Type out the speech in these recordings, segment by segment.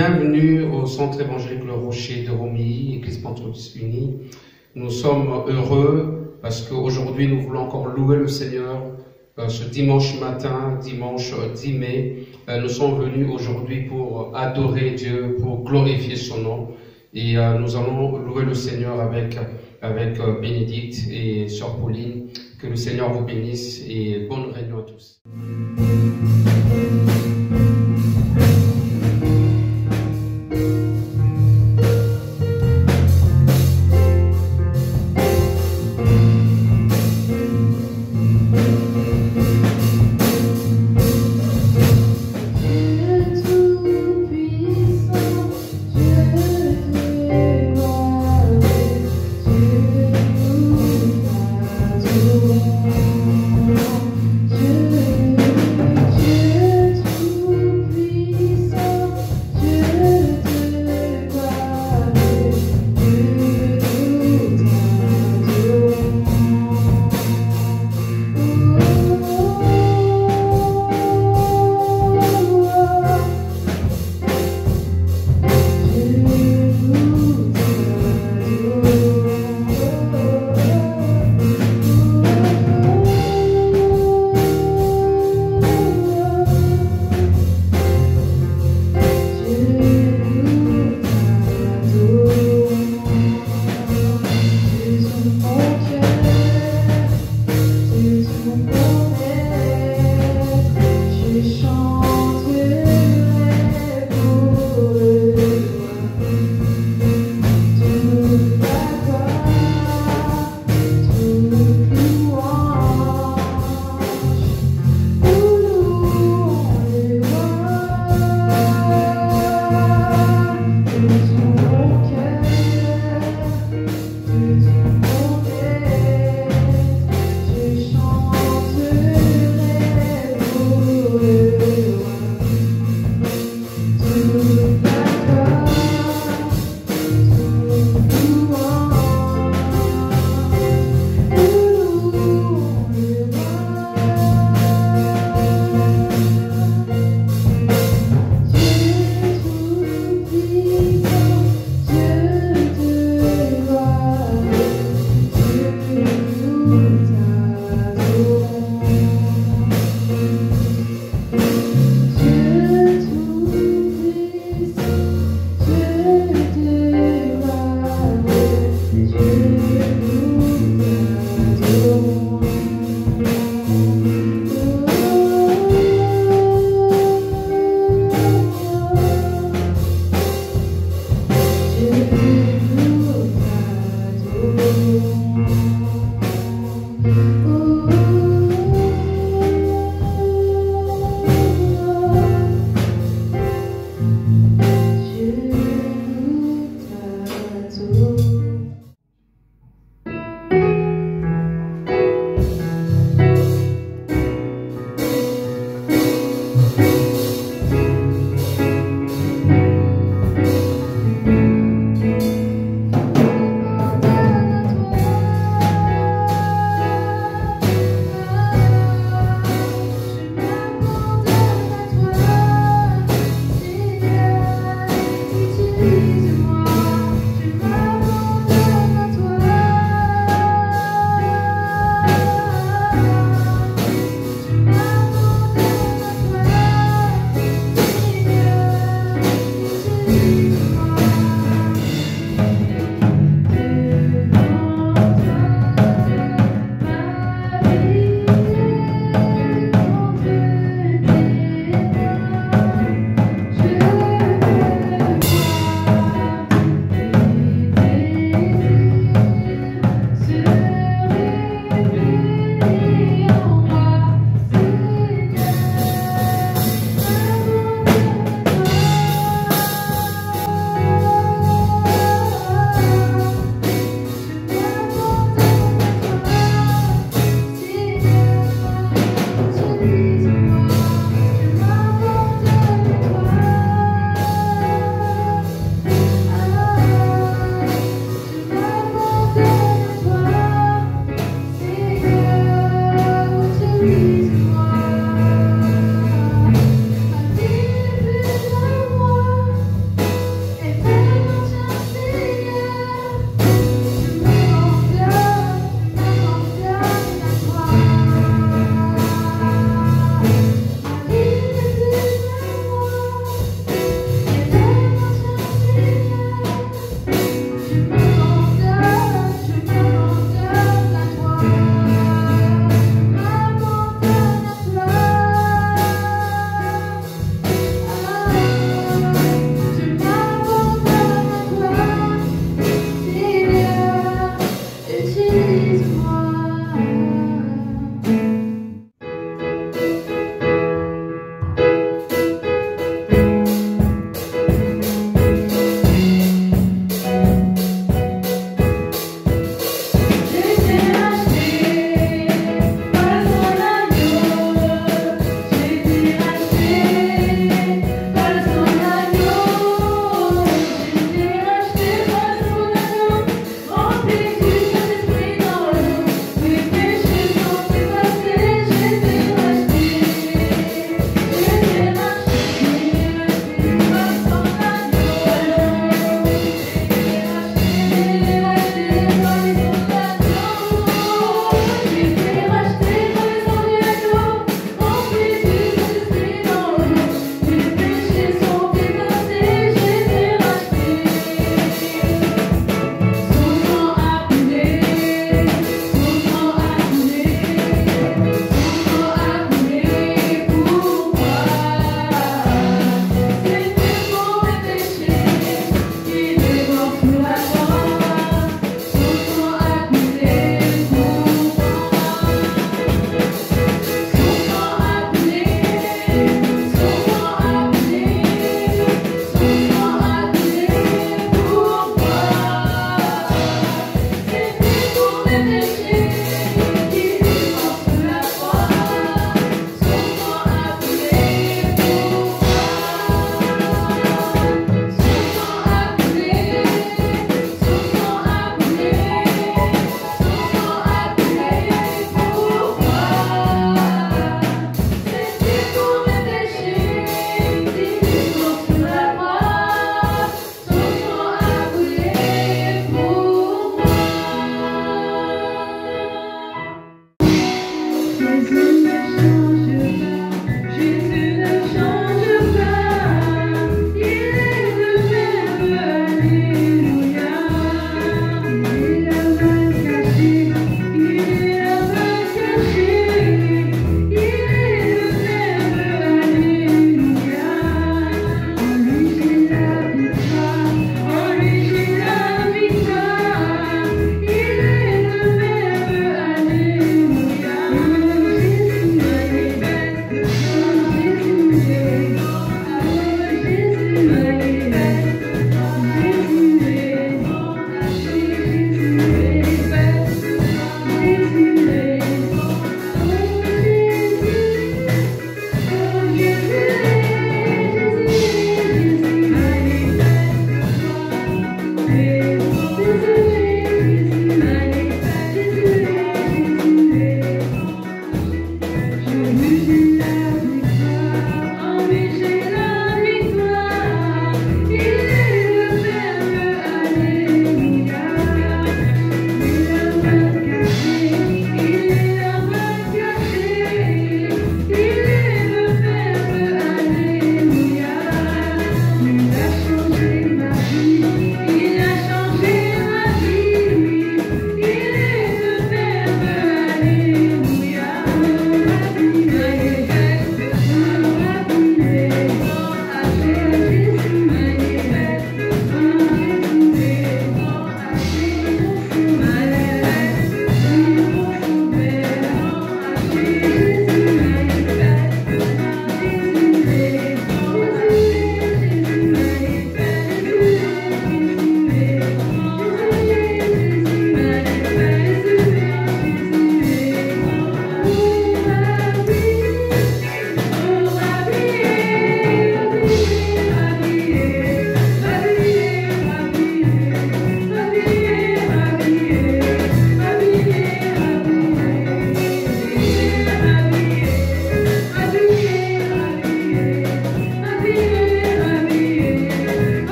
Bienvenue au Centre évangélique Le Rocher de Romilly, Église Pentecôtiste Unie. Nous sommes heureux parce qu'aujourd'hui nous voulons encore louer le Seigneur. Euh, ce dimanche matin, dimanche 10 mai, euh, nous sommes venus aujourd'hui pour adorer Dieu, pour glorifier son nom. Et euh, nous allons louer le Seigneur avec, avec Bénédicte et Sœur Pauline. Que le Seigneur vous bénisse et bonne réunion à tous.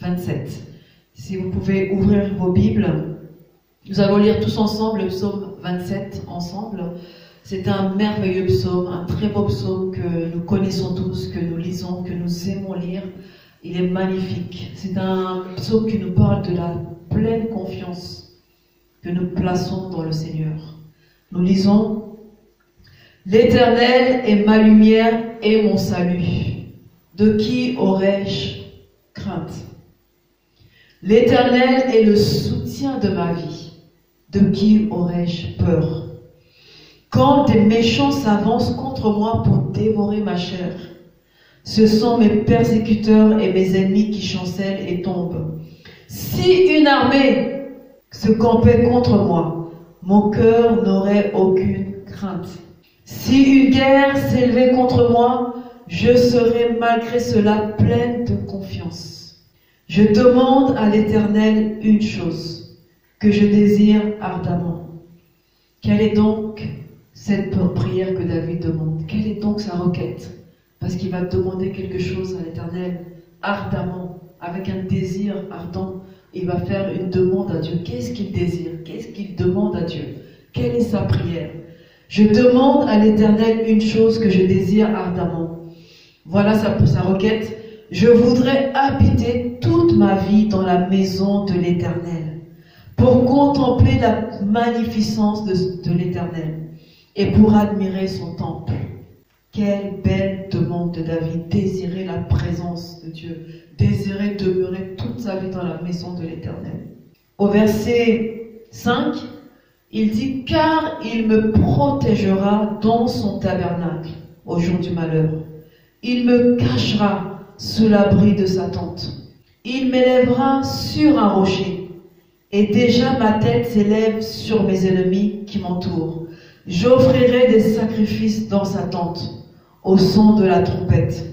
27. Si vous pouvez ouvrir vos Bibles, nous allons lire tous ensemble le psaume 27 ensemble. C'est un merveilleux psaume, un très beau psaume que nous connaissons tous, que nous lisons, que nous aimons lire. Il est magnifique. C'est un psaume qui nous parle de la pleine confiance que nous plaçons dans le Seigneur. Nous lisons L'Éternel est ma lumière et mon salut. De qui aurais-je crainte? L'Éternel est le soutien de ma vie. De qui aurais-je peur? Quand des méchants s'avancent contre moi pour dévorer ma chair, ce sont mes persécuteurs et mes ennemis qui chancellent et tombent. Si une armée se campait contre moi, mon cœur n'aurait aucune crainte. Si une guerre s'élevait contre moi, je serais malgré cela pleine de confiance. Je demande à l'Éternel une chose que je désire ardemment. Quelle est donc cette prière que David demande? Quelle est donc sa requête? Parce qu'il va demander quelque chose à l'Éternel ardemment, avec un désir ardent. Il va faire une demande à Dieu. Qu'est-ce qu'il désire? Qu'est-ce qu'il demande à Dieu? Quelle est sa prière? Je demande à l'Éternel une chose que je désire ardemment. Voilà sa, sa requête. Je voudrais habiter toute ma vie dans la maison de l'Éternel pour contempler la magnificence de, l'Éternel et pour admirer son temple. Quelle belle demande de David, désirer la présence de Dieu, désirer demeurer toute sa vie dans la maison de l'Éternel. Au verset 5, il dit, car il me protégera dans son tabernacle au jour du malheur. Il me cachera sous l'abri de sa tente. Il m'élèvera sur un rocher. Et déjà ma tête s'élève sur mes ennemis qui m'entourent. J'offrirai des sacrifices dans sa tente, au son de la trompette.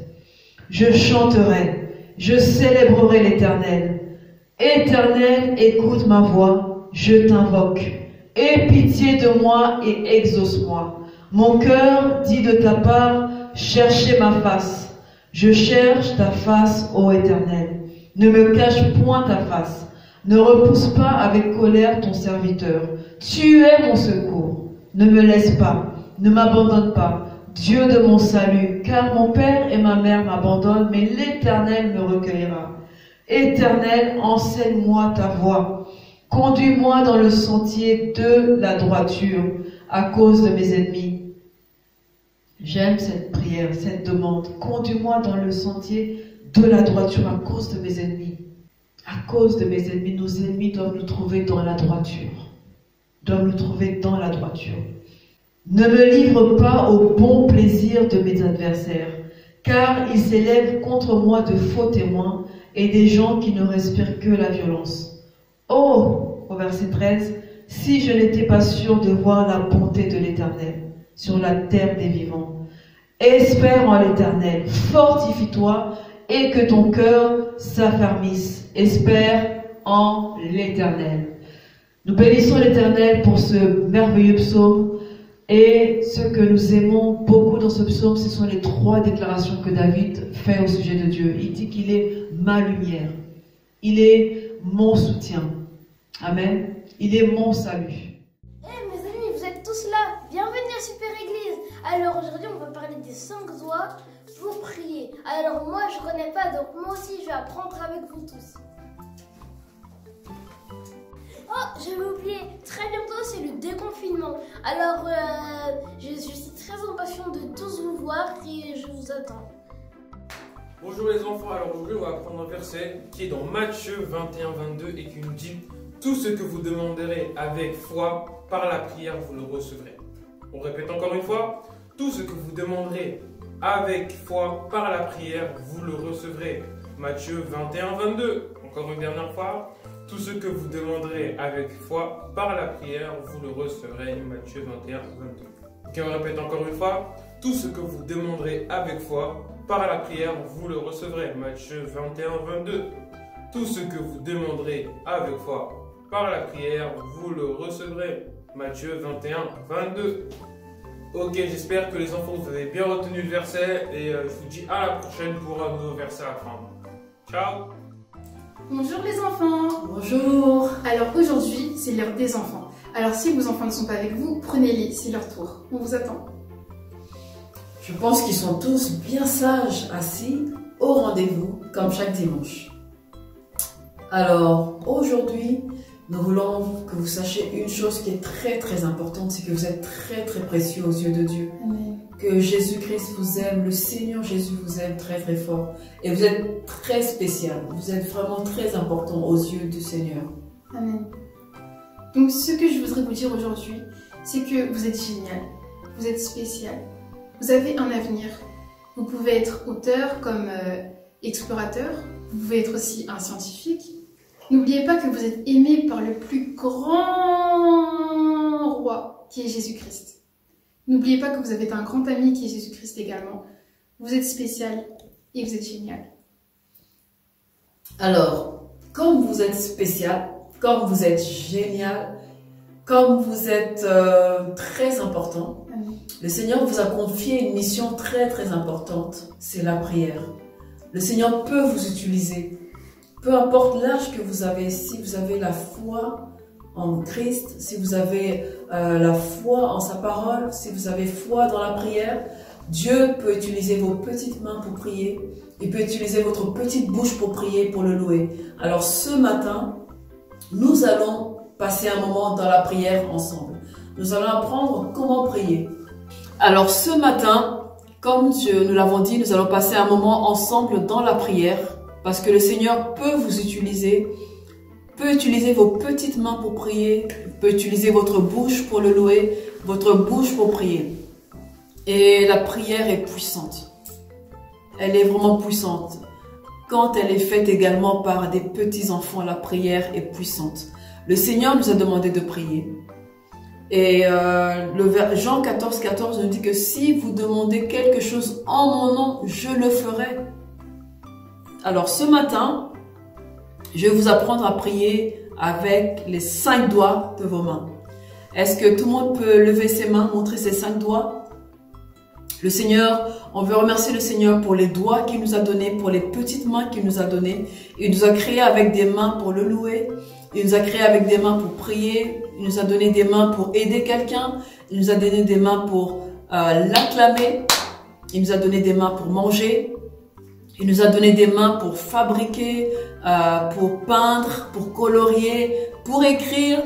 Je chanterai, je célébrerai l'Éternel. Éternel, écoute ma voix, je t'invoque. Aie pitié de moi et exauce-moi. Mon cœur dit de ta part, cherchez ma face. Je cherche ta face, ô Éternel. Ne me cache point ta face. Ne repousse pas avec colère ton serviteur. Tu es mon secours. Ne me laisse pas. Ne m'abandonne pas. Dieu de mon salut, car mon père et ma mère m'abandonnent, mais l'Éternel me recueillera. Éternel, enseigne-moi ta voie. Conduis-moi dans le sentier de la droiture à cause de mes ennemis. J'aime cette prière, cette demande. Conduis-moi dans le sentier de la droiture à cause de mes ennemis. À cause de mes ennemis, nos ennemis doivent nous trouver dans la droiture. Doivent nous trouver dans la droiture. Ne me livre pas au bon plaisir de mes adversaires, car ils s'élèvent contre moi de faux témoins et des gens qui ne respirent que la violence. Oh, au verset 13, si je n'étais pas sûr de voir la bonté de l'Éternel sur la terre des vivants. Espère en l'Éternel, fortifie-toi et que ton cœur s'affermisse. Espère en l'Éternel. Nous bénissons l'Éternel pour ce merveilleux psaume et ce que nous aimons beaucoup dans ce psaume, ce sont les trois déclarations que David fait au sujet de Dieu. Il dit qu'il est ma lumière, il est mon soutien. Amen. Il est mon salut. Alors aujourd'hui, on va parler des cinq doigts pour prier. Alors moi, je connais pas, donc moi aussi, je vais apprendre avec vous tous. Oh, j'avais oublié, très bientôt c'est le déconfinement. Alors, euh, je, suis très impatient de tous vous voir et je vous attends. Bonjour les enfants, alors aujourd'hui on va apprendre un verset qui est dans Matthieu 21-22 et qui nous dit Tout ce que vous demanderez avec foi, par la prière, vous le recevrez. On répète encore une fois Tout ce que vous demanderez avec foi, par la prière, vous le recevrez. Matthieu 21-22, encore une dernière fois Tout ce que vous demanderez avec foi, par la prière, vous le recevrez. Matthieu 21-22. Ok, on répète encore une fois Tout ce que vous demanderez avec foi, par la prière, vous le recevrez. Matthieu 21, 22. Tout ce que vous demanderez avec foi, par la prière, vous le recevrez. Matthieu 21, 22. Ok, j'espère que les enfants vous avez bien retenu le verset et euh, je vous dis à la prochaine pour un nouveau verset à apprendre. Ciao Bonjour les enfants Bonjour. Alors aujourd'hui, c'est l'heure des enfants. Alors si vos enfants ne sont pas avec vous, prenez-les, c'est leur tour. On vous attend. Je pense qu'ils sont tous bien sages, assis au rendez-vous, comme chaque dimanche. Alors, aujourd'hui, nous voulons que vous sachiez une chose qui est très très importante, c'est que vous êtes très très précieux aux yeux de Dieu. Amen. Que Jésus-Christ vous aime, le Seigneur Jésus vous aime très très fort. Et vous êtes très spécial, vous êtes vraiment très important aux yeux du Seigneur. Amen. Donc ce que je voudrais vous dire aujourd'hui, c'est que vous êtes génial, vous êtes spécial, vous avez un avenir. Vous pouvez être auteur comme euh, explorateur, vous pouvez être aussi un scientifique. N'oubliez pas que vous êtes aimé par le plus grand roi qui est Jésus-Christ. N'oubliez pas que vous avez un grand ami qui est Jésus-Christ également. Vous êtes spécial et vous êtes génial. Alors, comme vous êtes spécial, comme vous êtes génial, comme vous êtes euh, très important, Amen. le Seigneur vous a confié une mission très très importante, c'est la prière. Le Seigneur peut vous utiliser, peu importe l'âge que vous avez, si vous avez la foi en Christ, si vous avez euh, la foi en sa parole, si vous avez foi dans la prière, Dieu peut utiliser vos petites mains pour prier, il peut utiliser votre petite bouche pour prier, pour le louer. Alors ce matin, nous allons passer un moment dans la prière ensemble. Nous allons apprendre comment prier. Alors ce matin, comme je- nous l'avons dit, nous allons passer un moment ensemble dans la prière parce que le Seigneur peut vous utiliser, peut utiliser vos petites mains pour prier, peut utiliser votre bouche pour le louer, votre bouche pour prier. Et la prière est puissante. Elle est vraiment puissante. Quand elle est faite également par des petits enfants, la prière est puissante. Le Seigneur nous a demandé de prier. Et euh, le Jean 14, 14 nous dit que si vous demandez quelque chose en mon nom, je le ferai. Alors ce matin, je vais vous apprendre à prier avec les cinq doigts de vos mains. Est-ce que tout le monde peut lever ses mains, montrer ses cinq doigts? Le Seigneur, on veut remercier le Seigneur pour les doigts qu'il nous a donnés, pour les petites mains qu'il nous a données. Il nous a créés avec des mains pour le louer. Il nous a créés avec des mains pour prier. Il nous a donné des mains pour aider quelqu'un. Il nous a donné des mains pour euh, l'acclamer. Il nous a donné des mains pour manger. Il nous a donné des mains pour fabriquer, euh, pour peindre, pour colorier, pour écrire.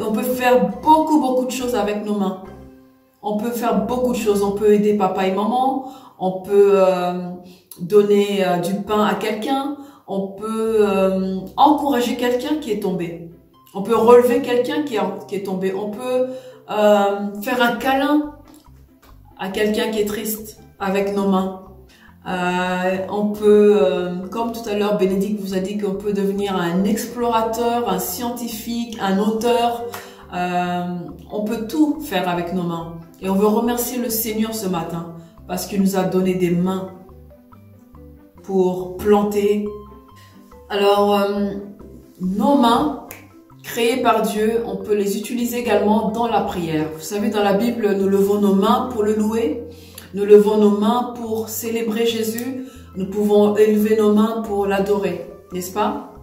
On peut faire beaucoup, beaucoup de choses avec nos mains. On peut faire beaucoup de choses. On peut aider papa et maman. On peut euh, donner euh, du pain à quelqu'un. On peut encourager quelqu'un qui est tombé. On peut relever quelqu'un qui, est- tombé. On peut faire un câlin à quelqu'un qui est triste avec nos mains. Euh, on peut, euh, comme tout à l'heure, Bénédicte vous a dit qu'on peut devenir un explorateur, un scientifique, un auteur. Euh, on peut tout faire avec nos mains. Et on veut remercier le Seigneur ce matin parce qu'il nous a donné des mains pour planter. Alors, nos mains, créées par Dieu, on peut les utiliser également dans la prière. Vous savez, dans la Bible, nous levons nos mains pour le louer. Nous levons nos mains pour célébrer Jésus. Nous pouvons élever nos mains pour l'adorer, n'est-ce pas?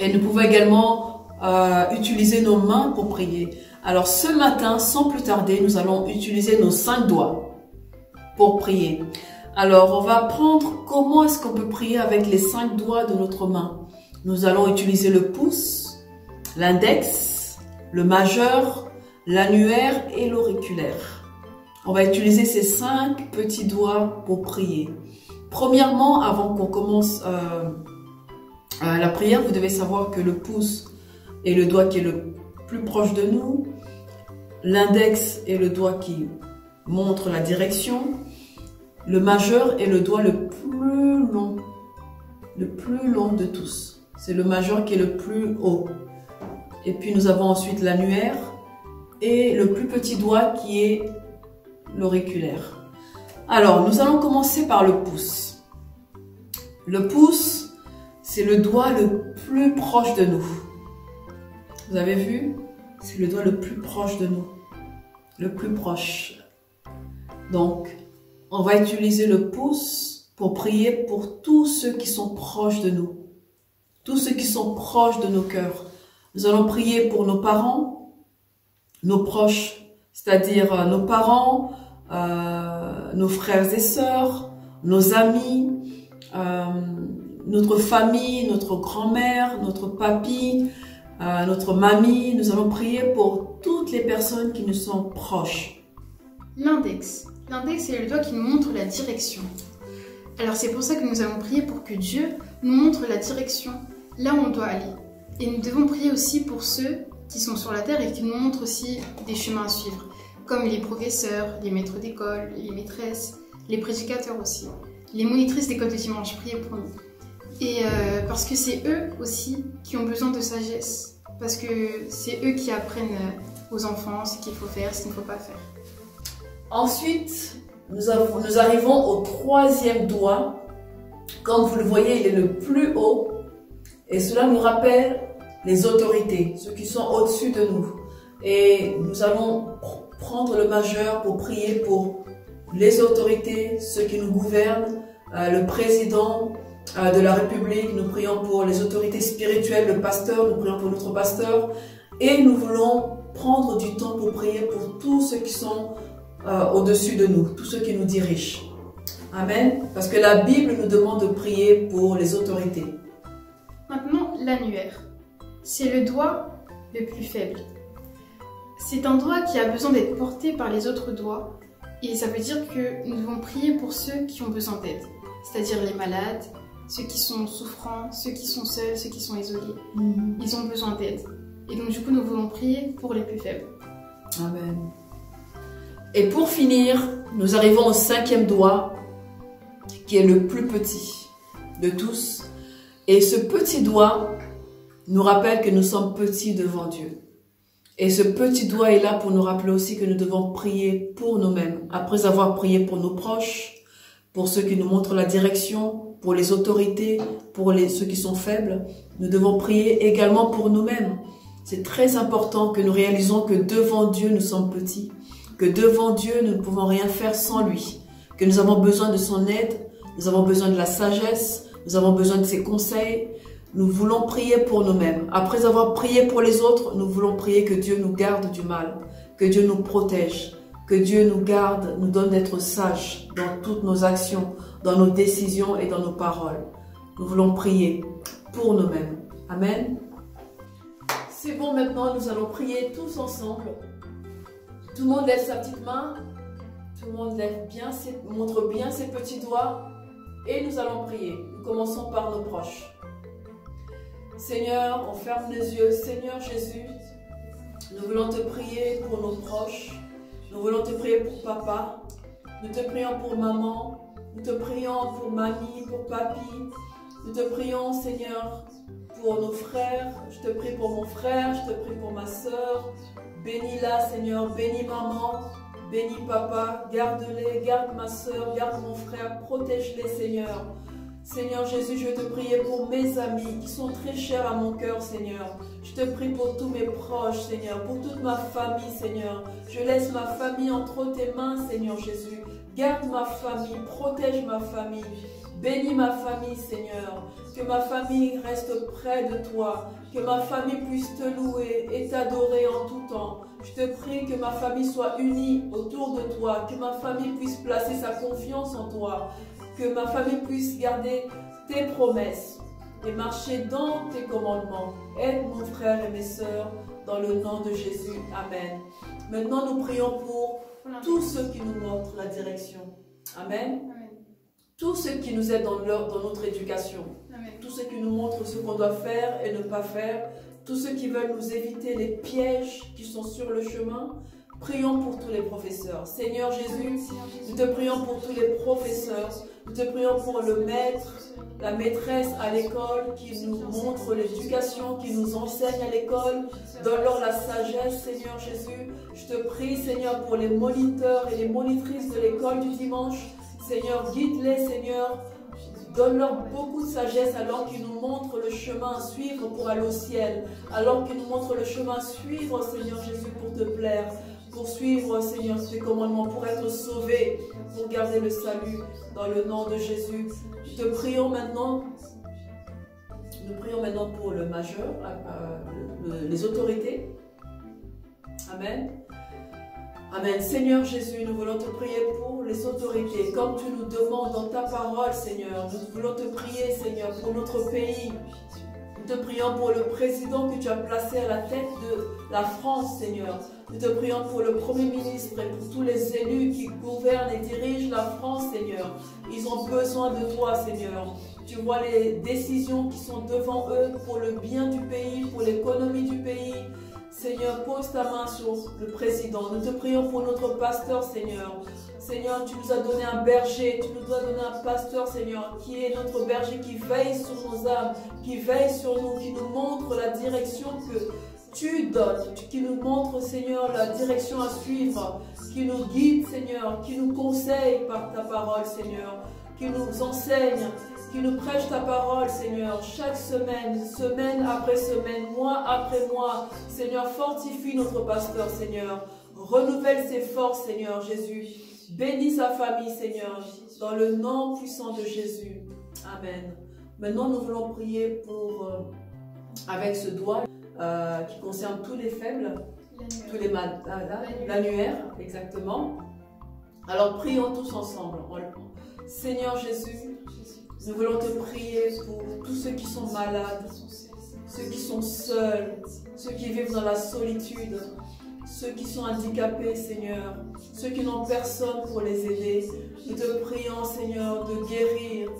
Et nous pouvons également euh, utiliser nos mains pour prier. Alors ce matin, sans plus tarder, nous allons utiliser nos cinq doigts pour prier. Alors on va apprendre comment est-ce qu'on peut prier avec les cinq doigts de notre main? Nous allons utiliser le pouce, l'index, le majeur, l'annulaire et l'auriculaire. On va utiliser ces cinq petits doigts pour prier. Premièrement, avant qu'on commence euh, euh, la prière, vous devez savoir que le pouce est le doigt qui est le plus proche de nous. L'index est le doigt qui montre la direction. Le majeur est le doigt le plus long, le plus long de tous. C'est le majeur qui est le plus haut. Et puis nous avons ensuite l'annulaire et le plus petit doigt qui est l'auriculaire. Alors, nous allons commencer par le pouce. Le pouce, c'est le doigt le plus proche de nous. Vous avez vu? C'est le doigt le plus proche de nous. Le plus proche. Donc, on va utiliser le pouce pour prier pour tous ceux qui sont proches de nous. Tous ceux qui sont proches de nos cœurs. Nous allons prier pour nos parents, nos proches, c'est-à-dire euh, nos parents, euh, nos frères et sœurs, nos amis, euh, notre famille, notre grand-mère, notre papy, notre mamie. Nous allons prier pour toutes les personnes qui nous sont proches. L'index. L'index, c'est le doigt qui nous montre la direction. Alors c'est pour ça que nous allons prier pour que Dieu nous montre la direction, là où on doit aller. Et nous devons prier aussi pour ceux qui sont sur la terre et qui nous montrent aussi des chemins à suivre, comme les professeurs, les maîtres d'école, les maîtresses, les prédicateurs aussi, les monitrices d'école de dimanche, priez pour nous. Et euh, parce que c'est eux aussi qui ont besoin de sagesse, parce que c'est eux qui apprennent euh, aux enfants ce qu'il faut faire, ce qu'il ne faut pas faire. Ensuite, nous, avons- nous arrivons au troisième doigt. Comme vous le voyez, il est le plus haut. Et cela nous rappelle les autorités, ceux qui sont au-dessus de nous. Et nous allons pr- prendre le majeur pour prier pour les autorités, ceux qui nous gouvernent, euh, le président euh, de la République. Nous prions pour les autorités spirituelles, le pasteur, nous prions pour notre pasteur. Et nous voulons prendre du temps pour prier pour tous ceux qui sont euh, au-dessus de nous, tous ceux qui nous dirigent. Amen. Parce que la Bible nous demande de prier pour les autorités. Maintenant, l'annuaire. C'est le doigt le plus faible. C'est un doigt qui a besoin d'être porté par les autres doigts. Et ça veut dire que nous devons prier pour ceux qui ont besoin d'aide. C'est-à-dire les malades, ceux qui sont souffrants, ceux qui sont seuls, ceux qui sont isolés. Ils ont besoin d'aide. Et donc du coup, nous voulons prier pour les plus faibles. Amen. Et pour finir, nous arrivons au cinquième doigt, qui est le plus petit de tous. Et ce petit doigt nous rappelle que nous sommes petits devant Dieu. Et ce petit doigt est là pour nous rappeler aussi que nous devons prier pour nous-mêmes. Après avoir prié pour nos proches, pour ceux qui nous montrent la direction, pour les autorités, pour ceux qui sont faibles, nous devons prier également pour nous-mêmes. C'est très important que nous réalisons que devant Dieu, nous sommes petits, que devant Dieu, nous ne pouvons rien faire sans lui, que nous avons besoin de son aide, nous avons besoin de la sagesse, nous avons besoin de ses conseils. Nous voulons prier pour nous-mêmes. Après avoir prié pour les autres, nous voulons prier que Dieu nous garde du mal, que Dieu nous protège, que Dieu nous garde, nous donne d'être sages dans toutes nos actions, dans nos décisions et dans nos paroles. Nous voulons prier pour nous-mêmes. Amen. C'est bon maintenant, nous allons prier tous ensemble. Tout le monde lève sa petite main. Tout le monde montre bien ses petits doigts. Et nous allons prier. Nous commençons par nos proches. Seigneur, on ferme les yeux. Seigneur Jésus, nous voulons te prier pour nos proches. Nous voulons te prier pour papa. Nous te prions pour maman. Nous te prions pour mamie, pour papy. Nous te prions, Seigneur, pour nos frères. Je te prie pour mon frère. Je te prie pour ma soeur. Bénis-la, Seigneur. Bénis maman. Bénis papa. Garde-les. Garde ma soeur. Garde mon frère. Protège-les, Seigneur. Seigneur Jésus, je te prier pour mes amis qui sont très chers à mon cœur, Seigneur. Je te prie pour tous mes proches, Seigneur, pour toute ma famille, Seigneur. Je laisse ma famille entre tes mains, Seigneur Jésus. Garde ma famille, protège ma famille. Bénis ma famille, Seigneur. Que ma famille reste près de toi. Que ma famille puisse te louer et t'adorer en tout temps. Je te prie que ma famille soit unie autour de toi. Que ma famille puisse placer sa confiance en toi que ma famille puisse garder tes promesses et marcher dans tes commandements. Aide mon frère et mes sœurs dans le nom de Jésus. Amen. Maintenant, nous prions pour tous ceux qui nous montrent la direction. Amen. Amen. Tous ceux qui nous aident dans, leur- dans notre éducation. Amen. Tous ceux qui nous montrent ce qu'on doit faire et ne pas faire. Tous ceux qui veulent nous éviter les pièges qui sont sur le chemin. Prions pour tous les professeurs. Seigneur Jésus, nous te prions pour tous les professeurs. Nous te prions pour le maître, la maîtresse à l'école qui nous montre l'éducation, qui nous enseigne à l'école. Donne-leur la sagesse, Seigneur Jésus. Je te prie, Seigneur, pour les moniteurs et les monitrices de l'école du dimanche. Seigneur, guide-les, Seigneur. Donne-leur beaucoup de sagesse alors qu'ils nous montrent le chemin à suivre pour aller au ciel. Alors qu'ils nous montrent le chemin à suivre, Seigneur Jésus, pour te plaire. Pour suivre, Seigneur, tes commandements, pour être sauvés, pour garder le salut dans le nom de Jésus. Nous te prions maintenant. Nous prions maintenant pour le majeur, euh, le- les autorités. Amen. Amen. Seigneur Jésus, nous voulons te prier pour les autorités, comme tu nous demandes dans ta parole, Seigneur. Nous voulons te prier, Seigneur, pour notre pays. Nous te prions pour le président que tu as placé à la tête de la France, Seigneur. Nous te prions pour le Premier ministre et pour tous les élus qui gouvernent et dirigent la France, Seigneur. Ils ont besoin de toi, Seigneur. Tu vois les décisions qui sont devant eux pour le bien du pays, pour l'économie du pays. Seigneur, pose ta main sur le président. Nous te prions pour notre pasteur, Seigneur. Seigneur, tu nous as donné un berger, tu nous as donné un pasteur, Seigneur, qui est notre berger, qui veille sur nos âmes, qui veille sur nous, qui nous montre la direction que qui nous montre, Seigneur, la direction à suivre, qui nous guide, Seigneur, qui nous conseille par ta parole, Seigneur, qui nous enseigne, qui nous prêche ta parole, Seigneur, chaque semaine, semaine après semaine, mois après mois. Seigneur, fortifie notre pasteur, Seigneur. Renouvelle ses forces, Seigneur Jésus. Bénis sa famille, Seigneur, dans le nom puissant de Jésus. Amen. Maintenant, nous voulons prier pour, euh, avec ce doigt euh, qui concerne tous les faibles, tous les malades, l'annuaire, exactement. Alors, prions tous ensemble. Seigneur Jésus, nous voulons te prier pour tous ceux qui sont malades, ceux qui sont seuls, ceux qui vivent dans la solitude, ceux qui sont handicapés, Seigneur, ceux qui n'ont personne pour les aider. Nous te prions, Seigneur, de guérir,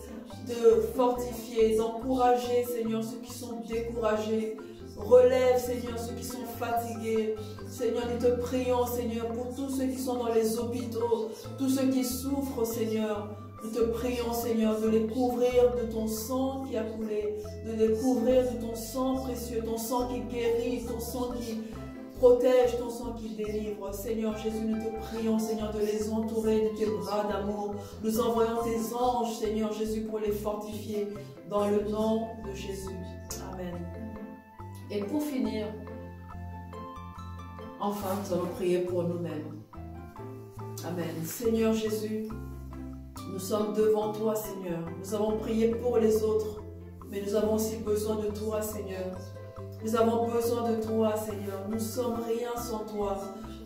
de fortifier, d'encourager, Seigneur, ceux qui sont découragés. Relève, Seigneur, ceux qui sont fatigués. Seigneur, nous te prions, Seigneur, pour tous ceux qui sont dans les hôpitaux, tous ceux qui souffrent, Seigneur. Nous te prions, Seigneur, de les couvrir de ton sang qui a coulé, de les couvrir de ton sang précieux, ton sang qui guérit, ton sang qui protège, ton sang qui délivre. Seigneur Jésus, nous te prions, Seigneur, de les entourer de tes bras d'amour. Nous envoyons tes anges, Seigneur Jésus, pour les fortifier dans le nom de Jésus. Amen. Et pour finir, enfin, nous allons prier pour nous-mêmes. Amen. Seigneur Jésus, nous sommes devant toi, Seigneur. Nous avons prié pour les autres, mais nous avons aussi besoin de toi, Seigneur. Nous avons besoin de toi, Seigneur. Nous ne sommes rien sans toi.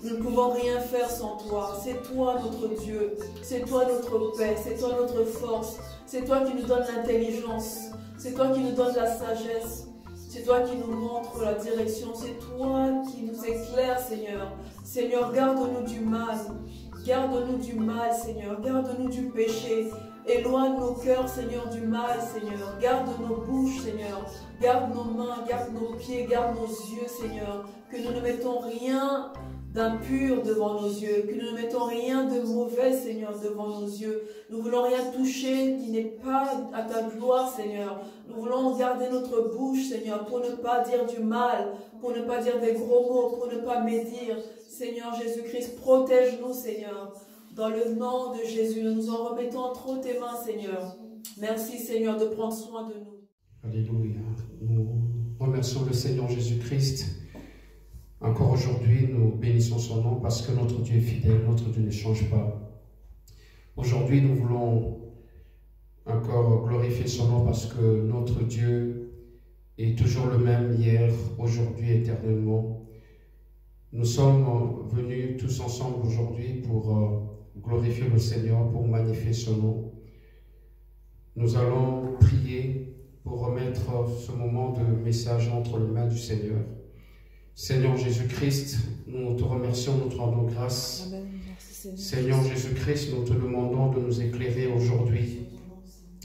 Nous ne pouvons rien faire sans toi. C'est toi notre Dieu. C'est toi notre paix. C'est toi notre force. C'est toi qui nous donne l'intelligence. C'est toi qui nous donne la sagesse. C'est toi qui nous montre la direction. C'est toi qui nous éclaire, Seigneur. Seigneur, garde-nous du mal. Garde-nous du mal, Seigneur. Garde-nous du péché. Éloigne nos cœurs, Seigneur, du mal, Seigneur. Garde nos bouches, Seigneur. Garde nos mains, garde nos pieds, garde nos yeux, Seigneur. Que nous ne mettons rien d'impur devant nos yeux. Que nous ne mettons rien de mauvais, Seigneur, devant nos yeux. Nous voulons rien toucher qui n'est pas à ta gloire, Seigneur. Nous voulons garder notre bouche, Seigneur, pour ne pas dire du mal, pour ne pas dire des gros mots, pour ne pas médire. Seigneur Jésus-Christ, protège-nous, Seigneur. Dans le nom de Jésus, nous nous en remettons entre tes mains, Seigneur. Merci, Seigneur, de prendre soin de nous. Alléluia. Nous remercions le Seigneur Jésus-Christ. Encore aujourd'hui, nous bénissons son nom parce que notre Dieu est fidèle, notre Dieu ne change pas. Aujourd'hui, nous voulons encore glorifier son nom parce que notre Dieu est toujours le même hier, aujourd'hui, éternellement. Nous sommes venus tous ensemble aujourd'hui pour euh, glorifier le Seigneur, pour magnifier son nom. Nous allons prier pour remettre ce moment de message entre les mains du Seigneur. Seigneur Jésus-Christ, nous te remercions, nous te rendons grâce. Amen. Merci, Seigneur. Seigneur Jésus-Christ, nous te demandons de nous éclairer aujourd'hui.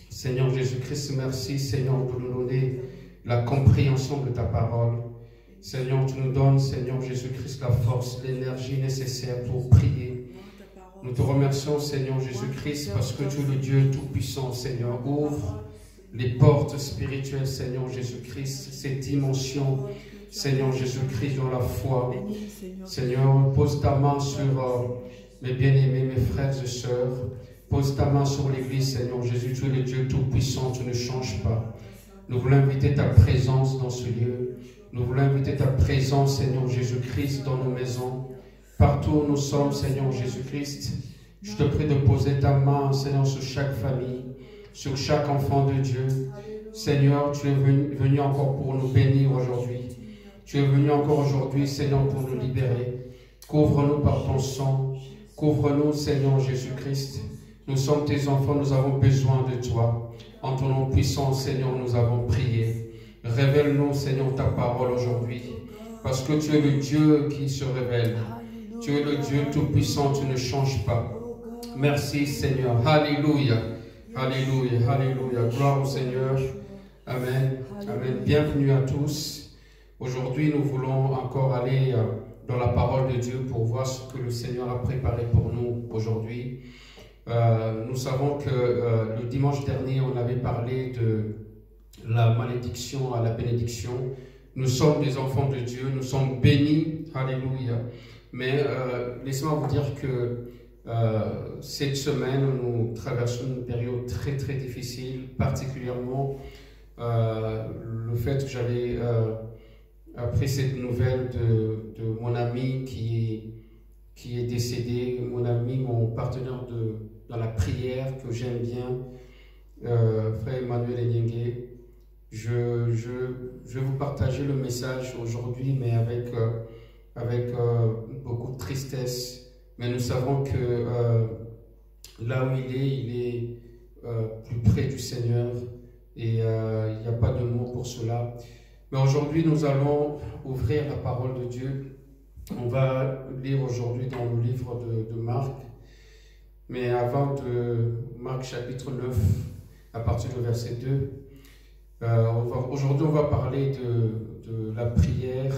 Seigneur Jésus-Christ, merci Seigneur de nous donner la compréhension de ta parole. Seigneur, tu nous donnes, Seigneur Jésus-Christ, la force, l'énergie nécessaire pour prier. Nous te remercions, Seigneur Jésus-Christ, parce que tu es le Dieu Tout-Puissant, Seigneur. Ouvre les portes spirituelles, Seigneur Jésus-Christ, ces dimensions, Seigneur Jésus-Christ, dans la foi. Seigneur, pose ta main sur euh, mes bien-aimés, mes frères et sœurs. Pose ta main sur l'Église, Seigneur Jésus. Tu es le Dieu Tout-Puissant, tu ne changes pas. Nous voulons inviter ta présence dans ce lieu. Nous voulons inviter ta présence, Seigneur Jésus-Christ, dans nos maisons. Partout où nous sommes, Seigneur Jésus-Christ, je te prie de poser ta main, Seigneur, sur chaque famille, sur chaque enfant de Dieu. Seigneur, tu es venu, venu encore pour nous bénir aujourd'hui. Tu es venu encore aujourd'hui, Seigneur, pour nous libérer. Couvre-nous par ton sang. Couvre-nous, Seigneur Jésus-Christ. Nous sommes tes enfants, nous avons besoin de toi. En ton nom puissant, Seigneur, nous avons prié. Révèle-nous, Seigneur, ta parole aujourd'hui. Parce que tu es le Dieu qui se révèle. Tu es le Dieu tout-puissant, tu ne changes pas. Merci, Seigneur. Alléluia. Alléluia. Alléluia. Gloire au Seigneur. Amen. Amen. Bienvenue à tous. Aujourd'hui, nous voulons encore aller euh, dans la parole de Dieu pour voir ce que le Seigneur a préparé pour nous aujourd'hui. Euh, nous savons que euh, le dimanche dernier, on avait parlé de la malédiction à la bénédiction. Nous sommes des enfants de Dieu, nous sommes bénis. Alléluia. Mais laissez-moi vous dire que cette semaine, nous traversons une période très très difficile, particulièrement le fait que j'avais après cette nouvelle de, mon ami qui est, décédé, mon ami, mon partenaire de, dans la prière que j'aime bien, euh, frère Emmanuel Enyenge, je, vais vous partager le message aujourd'hui, mais avec, euh, euh, beaucoup de tristesse. Mais nous savons que là où il est, il est plus près du Seigneur et il n'y a pas de mots pour cela. Mais aujourd'hui, nous allons ouvrir la parole de Dieu. On va lire aujourd'hui dans le livre de, Marc. Mais avant de Marc chapitre 9, à partir du verset 2, euh, aujourd'hui on va parler de, de, la prière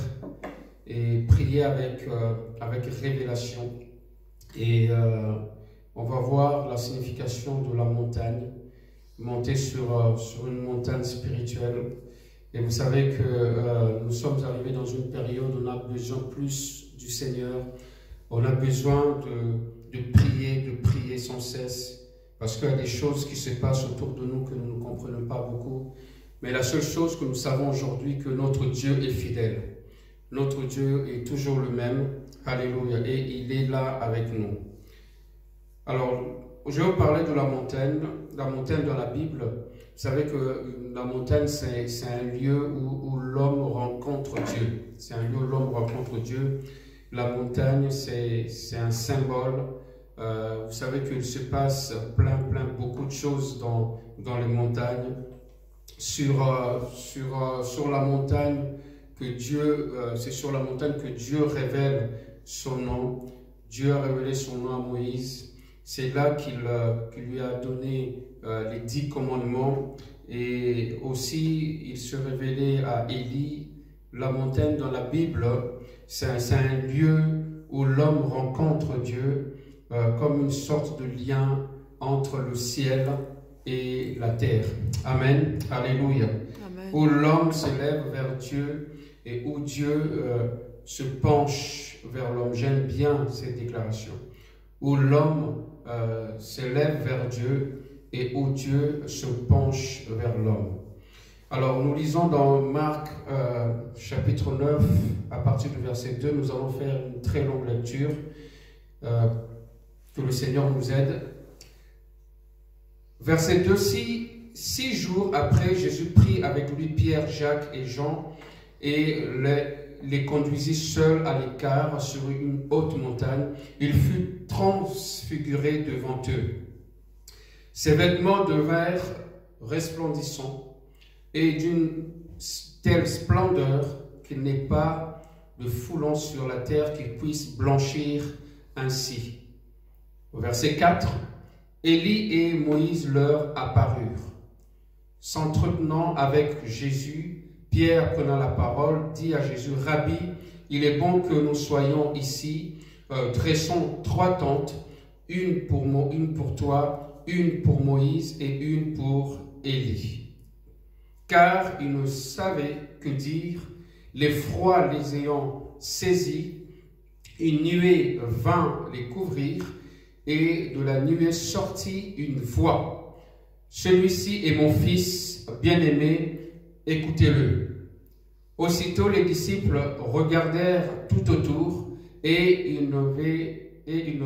et prier avec, euh, avec révélation. Et euh, on va voir la signification de la montagne, monter sur, sur une montagne spirituelle. Et vous savez que euh, nous sommes arrivés dans une période où on a besoin plus du Seigneur. On a besoin de, prier, de prier sans cesse. Parce qu'il y a des choses qui se passent autour de nous que nous ne comprenons pas beaucoup. Mais la seule chose que nous savons aujourd'hui, que notre Dieu est fidèle. Notre Dieu est toujours le même. Alléluia. Et il est là avec nous. Alors, je vais vous parler de la montagne. La montagne dans la Bible, vous savez que la montagne, c'est un lieu où, où l'homme rencontre Dieu. C'est un lieu où l'homme rencontre Dieu. La montagne, c'est un symbole. Euh, vous savez qu'il se passe plein, plein, beaucoup de choses dans, dans les montagnes. Sur, euh, sur, euh, sur la montagne, que Dieu, c'est sur la montagne que Dieu révèle son nom. Dieu a révélé son nom à Moïse. C'est là qu'il qu lui a donné euh, les dix commandements et aussi il se révélait à Élie. La montagne dans la Bible, c'est un, un, lieu où l'homme rencontre Dieu euh, comme une sorte de lien entre le ciel et la terre. Amen. Alléluia. Amen. Où l'homme s'élève vers Dieu et où Dieu euh, se penche vers l'homme. J'aime bien cette déclaration. Où l'homme euh, s'élève vers Dieu et où Dieu se penche vers l'homme. Alors nous lisons dans Marc euh, chapitre 9, à partir du verset 2, nous allons faire une très longue lecture. Euh, que le Seigneur nous aide. Verset 2, six, six jours après, Jésus prit avec lui Pierre, Jacques et Jean et les, les conduisit seuls à l'écart sur une haute montagne. Il fut transfiguré devant eux. Ses vêtements devinrent resplendissants et d'une telle splendeur qu'il n'est pas de foulant sur la terre qui puisse blanchir ainsi. Au verset 4, Élie et Moïse leur apparurent. S'entretenant avec Jésus, Pierre, prenant la parole, dit à Jésus, Rabbi, il est bon que nous soyons ici, euh, dressons trois tentes, une pour, moi, une pour toi, une pour Moïse et une pour Élie. Car ils ne savaient que dire, les froids les ayant saisis, une nuée vint les couvrir, et de la nuée sortit une voix. Celui-ci est mon fils bien-aimé, écoutez-le. Aussitôt les disciples regardèrent tout autour et ils n'avaient, et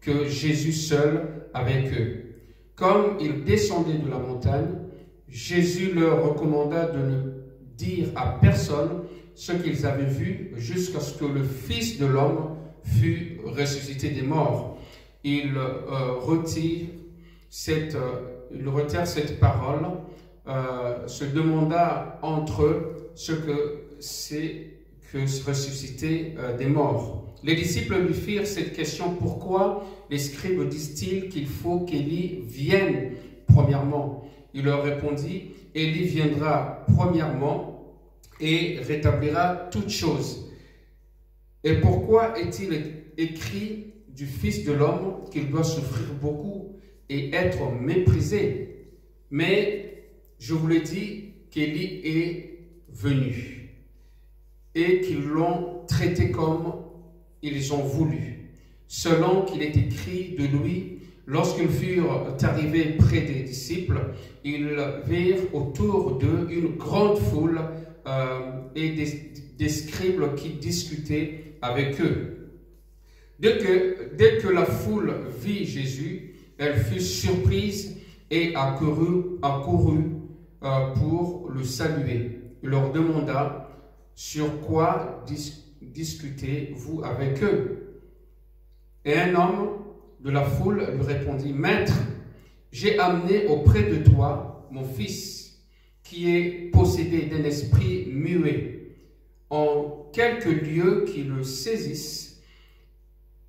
que Jésus seul avec eux. Comme ils descendaient de la montagne, Jésus leur recommanda de ne dire à personne ce qu'ils avaient vu jusqu'à ce que le Fils de l'homme fût ressuscité des morts. Il euh, retire cette, euh, il retire cette parole, euh, se demanda entre eux ce que c'est que se ressusciter euh, des morts. Les disciples lui firent cette question pourquoi les scribes disent-ils qu'il faut qu'Élie vienne premièrement. Il leur répondit Élie viendra premièrement et rétablira toutes choses. Et pourquoi est-il écrit du Fils de l'homme qu'il doit souffrir beaucoup et être méprisé? Mais je vous l'ai dit qu'Élie est venu et qu'ils l'ont traité comme ils ont voulu, selon qu'il est écrit de lui Lorsqu'ils furent arrivés près des disciples, ils virent autour d'eux une grande foule euh, et des, scribes qui discutaient avec eux. Dès que, la foule vit Jésus, elle fut surprise et accourut, euh, pour le saluer. Il leur demanda sur quoi dis discutez-vous avec eux? Et un homme de la foule lui répondit, Maître, j'ai amené auprès de toi mon fils, qui est possédé d'un esprit muet. En quelques lieux qui le saisissent,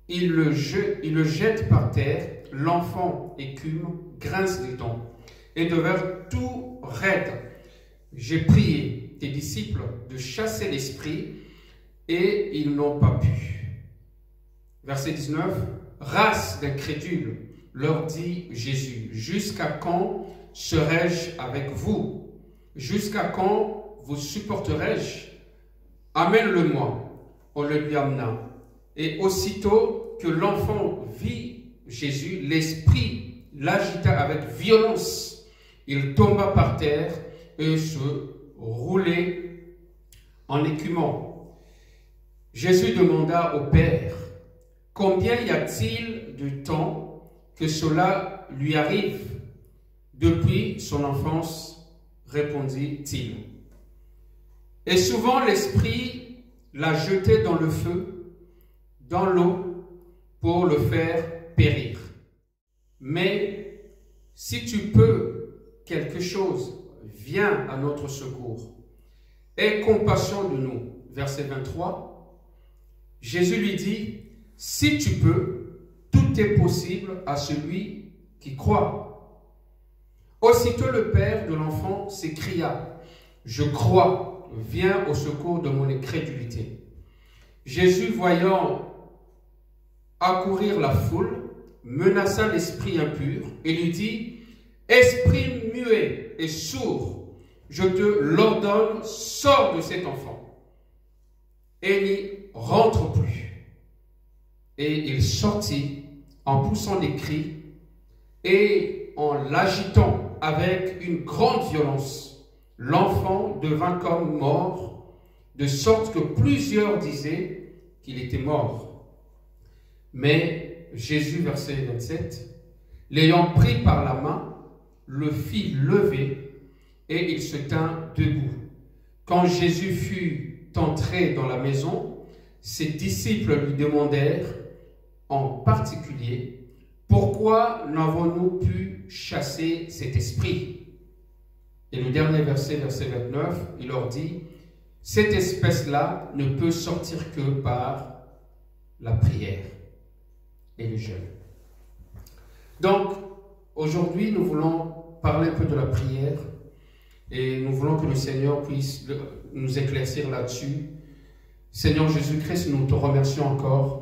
il le, jette, par terre, l'enfant écume, grince des dents, et devient tout raide. J'ai prié tes disciples de chasser l'esprit, et ils n'ont pas pu. Verset 19. Race d'incrédules, leur dit Jésus, jusqu'à quand serai-je avec vous? Jusqu'à quand vous supporterai-je? Amène-le-moi. On le lui amena. Et aussitôt que l'enfant vit Jésus, l'esprit l'agita avec violence. Il tomba par terre et se roulait en écumant. Jésus demanda au Père, Combien y a-t-il de temps que cela lui arrive Depuis son enfance, répondit-il. Et souvent l'Esprit l'a jeté dans le feu, dans l'eau, pour le faire périr. Mais si tu peux quelque chose, viens à notre secours. Aie compassion de nous. Verset 23. Jésus lui dit, si tu peux, tout est possible à celui qui croit. Aussitôt le père de l'enfant s'écria, Je crois, viens au secours de mon incrédulité. Jésus, voyant accourir la foule, menaça l'esprit impur et lui dit, Esprit muet et sourd, je te l'ordonne, sors de cet enfant et n'y rentre plus. Et il sortit en poussant des cris et en l'agitant avec une grande violence. L'enfant devint comme mort, de sorte que plusieurs disaient qu'il était mort. Mais Jésus, verset 27, l'ayant pris par la main, le fit lever et il se tint debout. Quand Jésus fut entré dans la maison, ses disciples lui demandèrent en particulier, pourquoi n'avons-nous pu chasser cet esprit? Et le dernier verset, verset 29, il leur dit, cette espèce-là ne peut sortir que par la prière et le jeûne. Donc, aujourd'hui, nous voulons parler un peu de la prière et nous voulons que le Seigneur puisse nous éclaircir là-dessus. Seigneur Jésus-Christ, nous te remercions encore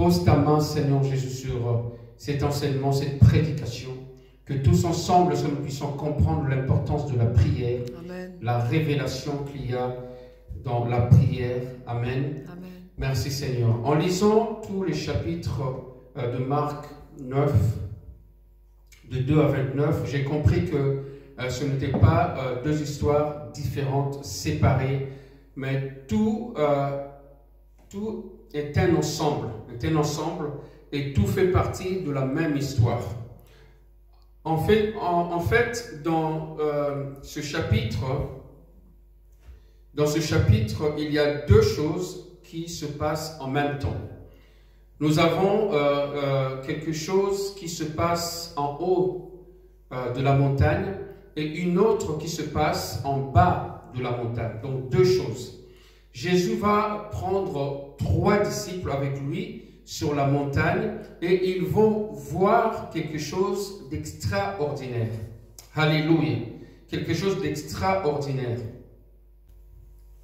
Pose ta main, Seigneur Jésus, sur euh, cet enseignement, cette prédication. Que tous ensemble, nous puissions comprendre l'importance de la prière, Amen. la révélation qu'il y a dans la prière. Amen. Amen. Merci Seigneur. En lisant tous les chapitres euh, de Marc 9, de 2 à 29, j'ai compris que euh, ce n'étaient pas deux histoires différentes, séparées, mais tout, tout est un ensemble, est un ensemble, et tout fait partie de la même histoire. En fait, dans euh, ce chapitre, dans ce chapitre, il y a deux choses qui se passent en même temps. Nous avons euh, euh, quelque chose qui se passe en haut de la montagne et une autre qui se passe en bas de la montagne. Donc deux choses. Jésus va prendre trois disciples avec lui sur la montagne et ils vont voir quelque chose d'extraordinaire. Alléluia. Quelque chose d'extraordinaire.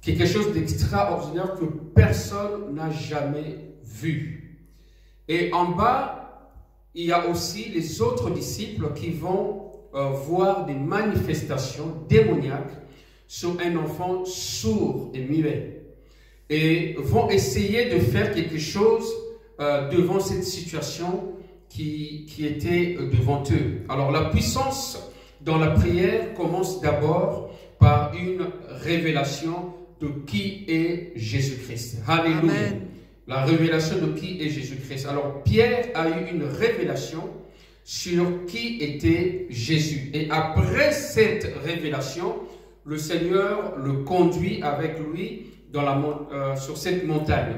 Quelque chose d'extraordinaire que personne n'a jamais vu. Et en bas, il y a aussi les autres disciples qui vont euh, voir des manifestations démoniaques sur un enfant sourd et muet. Et vont essayer de faire quelque chose euh, devant cette situation qui, qui était euh, devant eux. Alors la puissance dans la prière commence d'abord par une révélation de qui est Jésus-Christ. Alléluia. La révélation de qui est Jésus-Christ. Alors Pierre a eu une révélation sur qui était Jésus. Et après cette révélation, le Seigneur le conduit avec lui euh, sur cette montagne.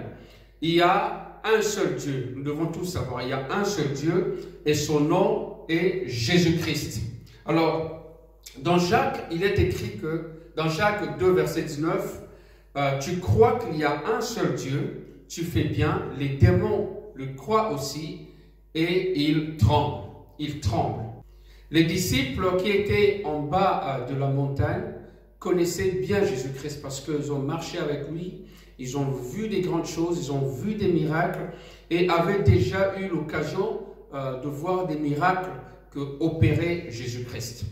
Il y a un seul Dieu. Nous devons tous savoir. Il y a un seul Dieu et son nom est Jésus-Christ. Alors, dans Jacques, il est écrit que, dans Jacques 2, verset 19, euh, tu crois qu'il y a un seul Dieu, tu fais bien, les démons le croient aussi et ils tremblent. Ils tremblent. Les disciples qui étaient en bas euh, de la montagne connaissaient bien Jésus-Christ parce qu'ils ont marché avec lui, ils ont vu des grandes choses, ils ont vu des miracles et avaient déjà eu l'occasion euh, de voir des miracles que opérait Jésus-Christ.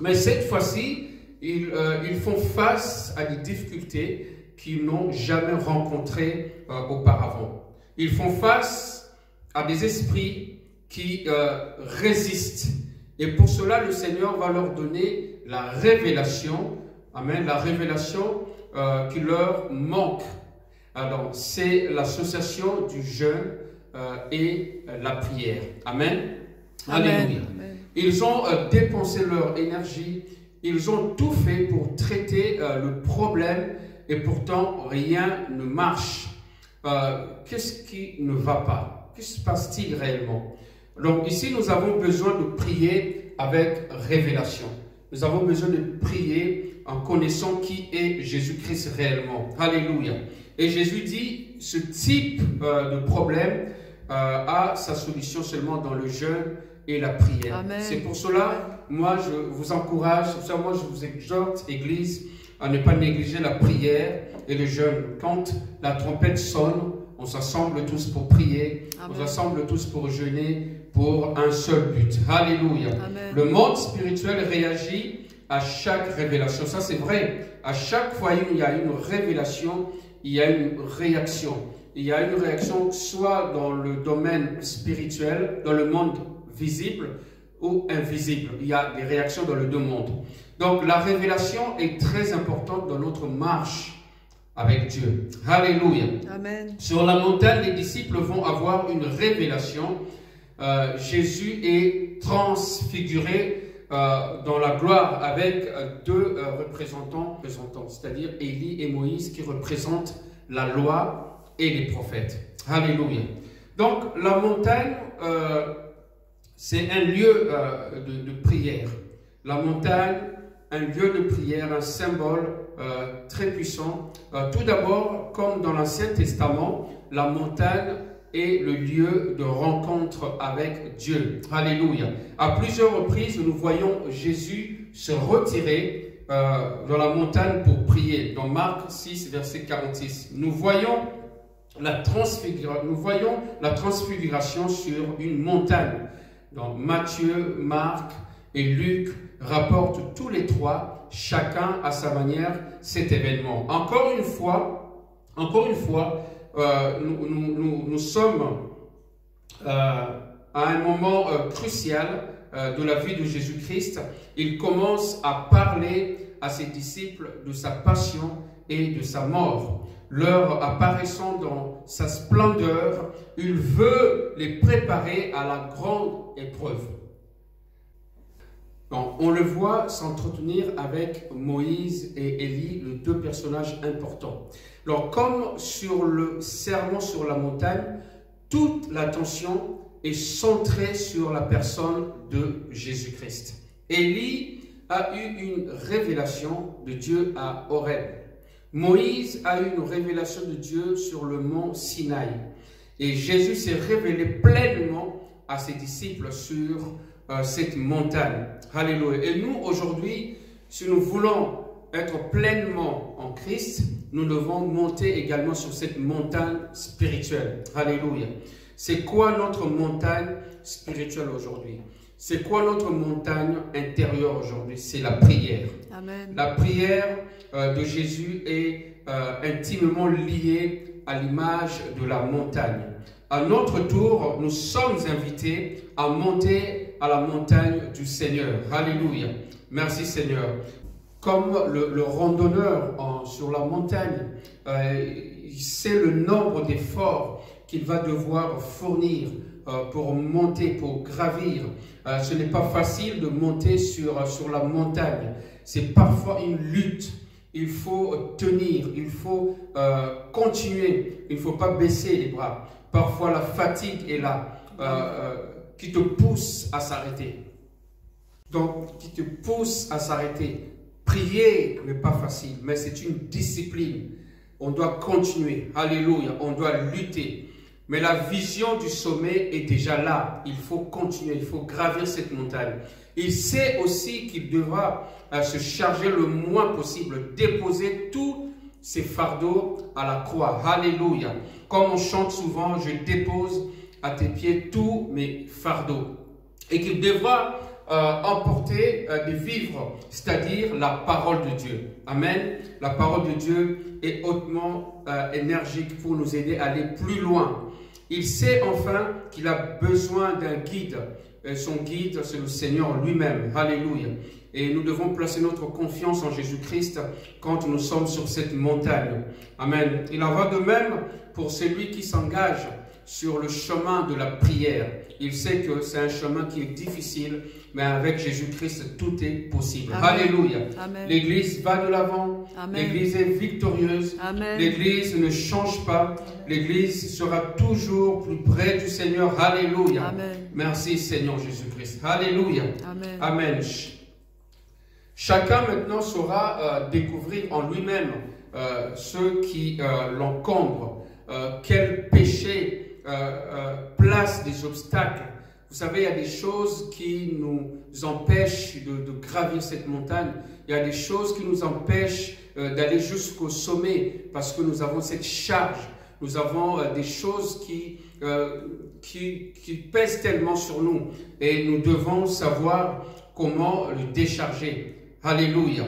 Mais cette fois-ci, ils, euh, font face à des difficultés qu'ils n'ont jamais rencontrées euh, auparavant. Ils font face à des esprits qui résistent. Et pour cela, le Seigneur va leur donner la révélation, Amen, la révélation euh, qui leur manque. Alors, c'est l'association du jeûne euh, et euh, la prière. Amen. Alléluia. Amen. Amen. Ils ont euh, dépensé leur énergie, ils ont tout fait pour traiter le problème et pourtant rien ne marche. Qu'est-ce qui ne va pas? Que se passe-t-il réellement? Donc ici, nous avons besoin de prier avec révélation. Nous avons besoin de prier en connaissant qui est Jésus-Christ réellement. Alléluia. Et Jésus dit, ce type euh, de problème euh, a sa solution seulement dans le jeûne et la prière. C'est pour cela, moi, je vous encourage, ça, moi, je vous exhorte, Église, à ne pas négliger la prière et le jeûne. Quand la trompette sonne, on s'assemble tous pour prier, on s'assemble tous pour jeûner pour un seul but. Alléluia. Amen. Le monde spirituel réagit à chaque révélation. Ça, c'est vrai. À chaque fois il y a une révélation, il y a une réaction. Il y a une réaction soit dans le domaine spirituel, dans le monde visible ou invisible. Il y a des réactions dans les deux mondes. Donc, la révélation est très importante dans notre marche avec Dieu. Alléluia. Amen. Sur la montagne, les disciples vont avoir une révélation. Euh, Jésus est transfiguré euh, dans la gloire avec euh, deux euh, représentants, représentants, c'est-à-dire Élie et Moïse qui représentent la loi et les prophètes. Alléluia. Donc la montagne, c'est un lieu de, prière. La montagne, un lieu de prière, un symbole très puissant. Tout d'abord, comme dans l'Ancien Testament, la montagne est le lieu de rencontre avec Dieu. Alléluia. À plusieurs reprises, nous voyons Jésus se retirer euh, dans la montagne pour prier. Dans Marc 6, verset 46. Nous voyons la nous voyons la transfiguration sur une montagne. Donc Matthieu, Marc et Luc rapportent tous les trois, chacun à sa manière, cet événement. Encore une fois, encore une fois, euh, nous, sommes euh, à un moment euh, crucial de la vie de Jésus-Christ. Il commence à parler à ses disciples de sa passion et de sa mort. Leur apparaissant dans sa splendeur, il veut les préparer à la grande épreuve. Bon, on le voit s'entretenir avec Moïse et Élie, les deux personnages importants. Alors, comme sur le serment sur la montagne, toute l'attention est centrée sur la personne de Jésus-Christ. Élie a eu une révélation de Dieu à Horeb. Moïse a eu une révélation de Dieu sur le mont Sinaï. Et Jésus s'est révélé pleinement à ses disciples sur euh, cette montagne. Alléluia. Et nous, aujourd'hui, si nous voulons être pleinement en Christ, nous devons monter également sur cette montagne spirituelle. Alléluia. C'est quoi notre montagne spirituelle aujourd'hui? C'est quoi notre montagne intérieure aujourd'hui? C'est la prière. Amen. La prière euh, de Jésus est euh, intimement liée à l'image de la montagne. À notre tour, nous sommes invités à monter à la montagne du Seigneur. Alléluia. Merci Seigneur. Comme le, randonneur sur la montagne, euh, il sait le nombre d'efforts qu'il va devoir fournir euh, pour monter, pour gravir. Euh, ce n'est pas facile de monter sur, sur la montagne. C'est parfois une lutte. Il faut tenir, il faut euh, continuer, il ne faut pas baisser les bras. Parfois la fatigue est là, euh, euh, qui te pousse à s'arrêter. Donc, qui te pousse à s'arrêter. Prier n'est pas facile, mais c'est une discipline. On doit continuer. Alléluia. On doit lutter. Mais la vision du sommet est déjà là. Il faut continuer. Il faut gravir cette montagne. Il sait aussi qu'il devra euh, se charger le moins possible, déposer tous ses fardeaux à la croix. Alléluia. Comme on chante souvent, je dépose à tes pieds tous mes fardeaux. Et qu'il devra euh, emporter euh, des vivres, c'est-à-dire la parole de Dieu. Amen. La parole de Dieu est hautement euh, énergique pour nous aider à aller plus loin. Il sait enfin qu'il a besoin d'un guide. Son guide, c'est le Seigneur lui-même. Alléluia. Et nous devons placer notre confiance en Jésus-Christ quand nous sommes sur cette montagne. Amen. Il en va de même pour celui qui s'engage sur le chemin de la prière. Il sait que c'est un chemin qui est difficile, mais avec Jésus-Christ, tout est possible. Amen. Alléluia. L'Église va de l'avant. L'Église est victorieuse. L'Église ne change pas. L'Église sera toujours plus près du Seigneur. Alléluia. Amen. Merci Seigneur Jésus-Christ. Alléluia. Amen. Amen. Ch- Chacun maintenant saura euh, découvrir en lui-même euh, ceux qui euh, l'encombrent, euh, quel péché euh, euh, place des obstacles. Vous savez, il y a des choses qui nous empêchent de, de gravir cette montagne. Il y a des choses qui nous empêchent euh, d'aller jusqu'au sommet parce que nous avons cette charge. Nous avons euh, des choses qui, qui, qui pèsent tellement sur nous et nous devons savoir comment le décharger. Alléluia.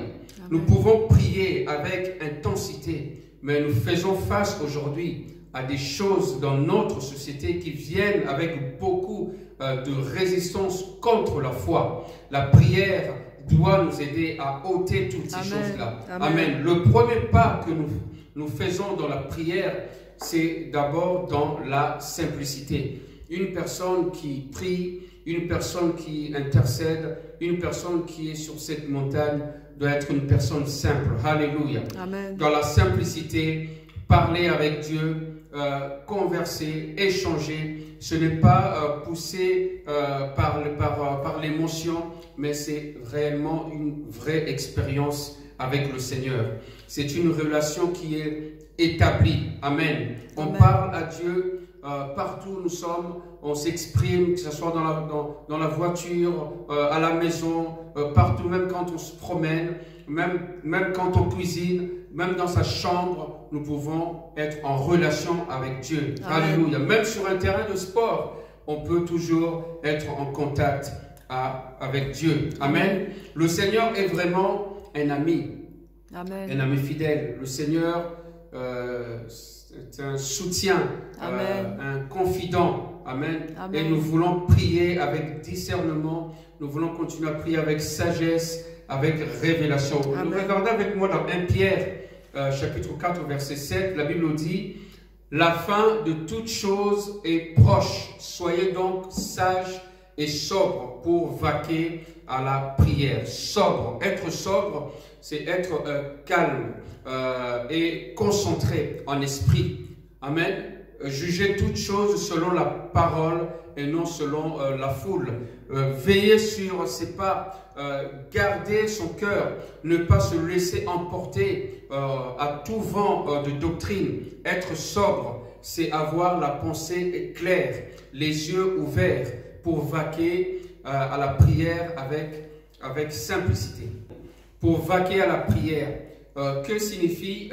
Nous pouvons prier avec intensité, mais nous faisons face aujourd'hui à des choses dans notre société qui viennent avec beaucoup euh, de résistance contre la foi. La prière doit nous aider à ôter toutes ces choses-là. Amen. Amen. Le premier pas que nous, nous faisons dans la prière, c'est d'abord dans la simplicité. Une personne qui prie, une personne qui intercède, une personne qui est sur cette montagne doit être une personne simple. Alléluia. Amen. Dans la simplicité, parler avec Dieu, euh, converser, échanger. Ce n'est pas euh, poussé euh, par, le- par, par l'émotion, mais c'est réellement une vraie expérience avec le Seigneur. C'est une relation qui est établie. Amen. On Amen. parle à Dieu partout où nous sommes, on s'exprime, que ce soit dans la, dans, dans la voiture, à la maison, partout, même quand on se promène, même, même quand on cuisine, même dans sa chambre, nous pouvons être en relation avec Dieu. Alléluia. Même sur un terrain de sport, on peut toujours être en contact à- avec Dieu. Amen. Le Seigneur est vraiment un ami un Amen. ami fidèle. Le Seigneur, euh, c'est un soutien, Amen. euh, un confident. Amen. Amen. Et nous voulons prier avec discernement. Nous voulons continuer à prier avec sagesse, avec révélation. Amen. Regardez avec moi dans 1 Pierre, euh, chapitre 4, verset 7, la Bible nous dit, la fin de toute chose est proche. Soyez donc sages et sobres pour vaquer à la prière. Sobre, être sobre, c'est être euh, calme euh, et concentré en esprit. Amen. Juger toutes choses selon la parole et non selon la foule. Euh, veiller sur ses pas, euh, garder son cœur, ne pas se laisser emporter euh, à tout vent de doctrine. Être sobre, c'est avoir la pensée claire, les yeux ouverts pour vaquer à la prière avec, avec simplicité. Pour vaquer à la prière. Que signifie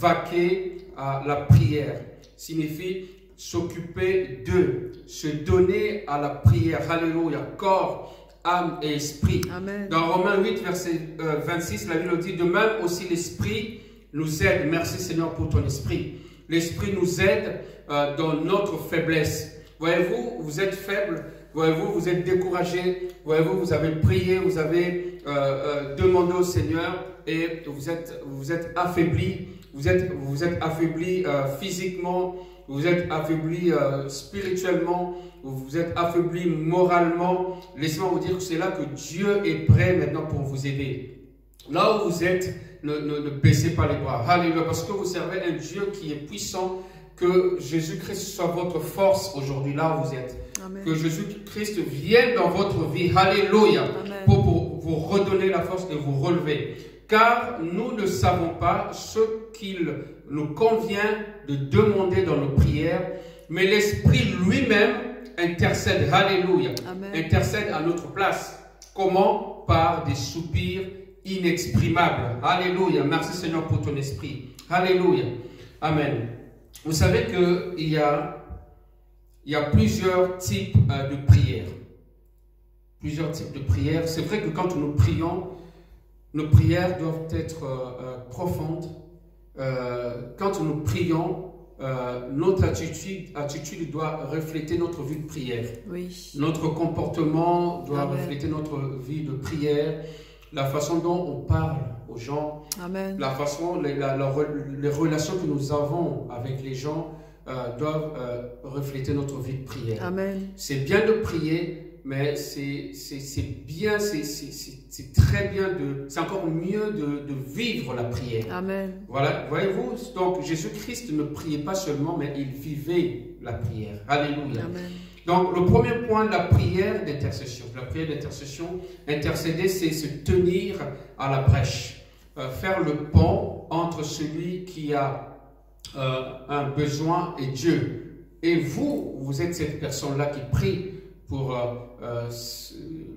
vaquer à la prière? Signifie s'occuper de, se donner à la prière. Alléluia. Corps, âme et esprit. Amen. Dans Romains 8, verset euh, 26, la Bible dit, de même aussi l'Esprit nous aide. Merci Seigneur pour ton Esprit. L'Esprit nous aide euh, dans notre faiblesse. Voyez-vous, vous êtes faible. Voyez-vous, vous êtes découragé. Voyez-vous, vous avez prié, vous avez euh, euh, demandé au Seigneur et vous êtes, vous êtes affaibli. Vous êtes, vous êtes affaibli euh, physiquement. Vous êtes affaibli euh, spirituellement. Vous êtes affaibli moralement. Laissez-moi vous dire que c'est là que Dieu est prêt maintenant pour vous aider. Là où vous êtes, ne, ne, ne baissez pas les bras. Alléluia. Parce que vous servez un Dieu qui est puissant. Que Jésus-Christ soit votre force aujourd'hui, là où vous êtes. Amen. Que Jésus-Christ vienne dans votre vie. Alléluia. Pour, pour vous redonner la force et vous relever. Car nous ne savons pas ce qu'il nous convient de demander dans nos prières, mais l'Esprit lui-même intercède. Alléluia intercède à notre place. Comment Par des soupirs inexprimables. Alléluia. Merci Seigneur pour ton esprit. Alléluia. Amen. Vous savez qu'il y a, il y a plusieurs types euh, de prières. Plusieurs types de prières. C'est vrai que quand nous prions, nos prières doivent être euh, euh, profondes. Euh, quand nous prions, euh, notre attitude, attitude doit refléter notre vie de prière. Oui. Notre comportement doit Amen. refléter notre vie de prière, la façon dont on parle aux gens, Amen. la façon, les, la- la re- les relations que nous avons avec les gens euh, doivent euh, refléter notre vie de prière. C'est bien de prier, mais c'est bien, c'est- très bien de, c'est encore mieux de, de vivre la prière. Amen. Voilà, voyez-vous, donc Jésus-Christ ne priait pas seulement, mais il vivait la prière. Alléluia. Amen. Donc, le premier point, la prière d'intercession. La prière d'intercession, intercéder, c'est se tenir à la brèche, Euh, faire le pont entre celui qui a euh, un besoin et Dieu. Et vous, vous êtes cette personne-là qui prie pour euh, euh,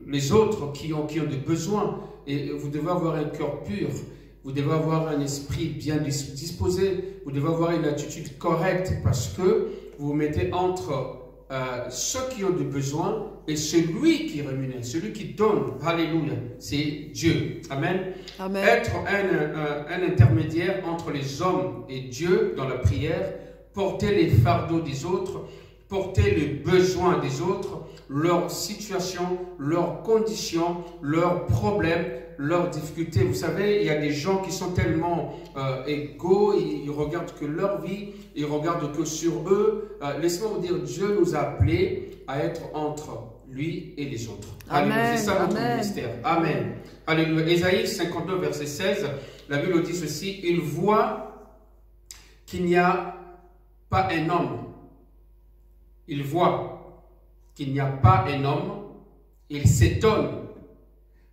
les autres qui ont, qui ont des besoins. Et vous devez avoir un cœur pur. Vous devez avoir un esprit bien dis- disposé. Vous devez avoir une attitude correcte parce que vous vous mettez entre euh, ceux qui ont des besoins et celui qui rémunère, celui qui donne. Alléluia. C'est Dieu. Amen. Amen. Être un, un- un intermédiaire entre les hommes et Dieu dans la prière, porter les fardeaux des autres, porter les besoins des autres, leur situation, leurs conditions, leurs problèmes, leurs difficultés. Vous savez, il y a des gens qui sont tellement euh, égaux, ils, ils regardent que leur vie, ils regardent que sur eux. Euh, Laissez-moi vous dire, Dieu nous a appelés à être entre lui et les autres. Amen, Alléluia. C'est ça notre amen. ministère. Amen. Alléluia. Ésaïe 59, verset 16, la Bible dit ceci, il voit qu'il n'y a pas un homme. Il voit qu'il n'y a pas un homme. Il s'étonne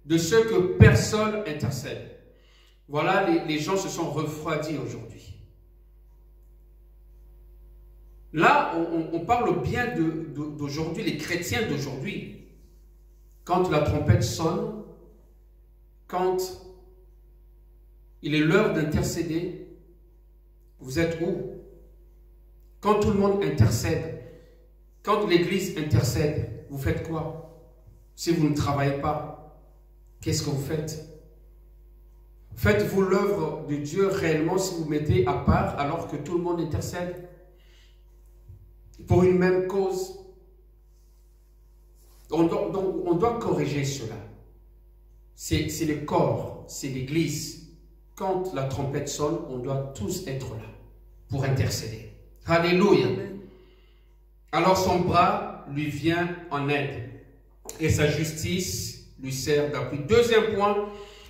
de ce que personne intercède. Voilà, les, gens se sont refroidis aujourd'hui. Là, on, parle bien d'aujourd'hui, les chrétiens d'aujourd'hui. Quand la trompette sonne, quand il est l'heure d'intercéder, vous êtes où? Quand tout le monde intercède, quand l'Église intercède, vous faites quoi? Si vous ne travaillez pas, qu'est-ce que vous faites? Faites-vous l'œuvre de Dieu réellement si vous mettez à part alors que tout le monde intercède? Pour une même cause? On doit, donc, on doit corriger cela. c'est le corps, c'est l'Église. Quand la trompette sonne, on doit tous être là pour intercéder. Alléluia. Alors son bras lui vient en aide et sa justice lui sert d'appui. Deuxième point,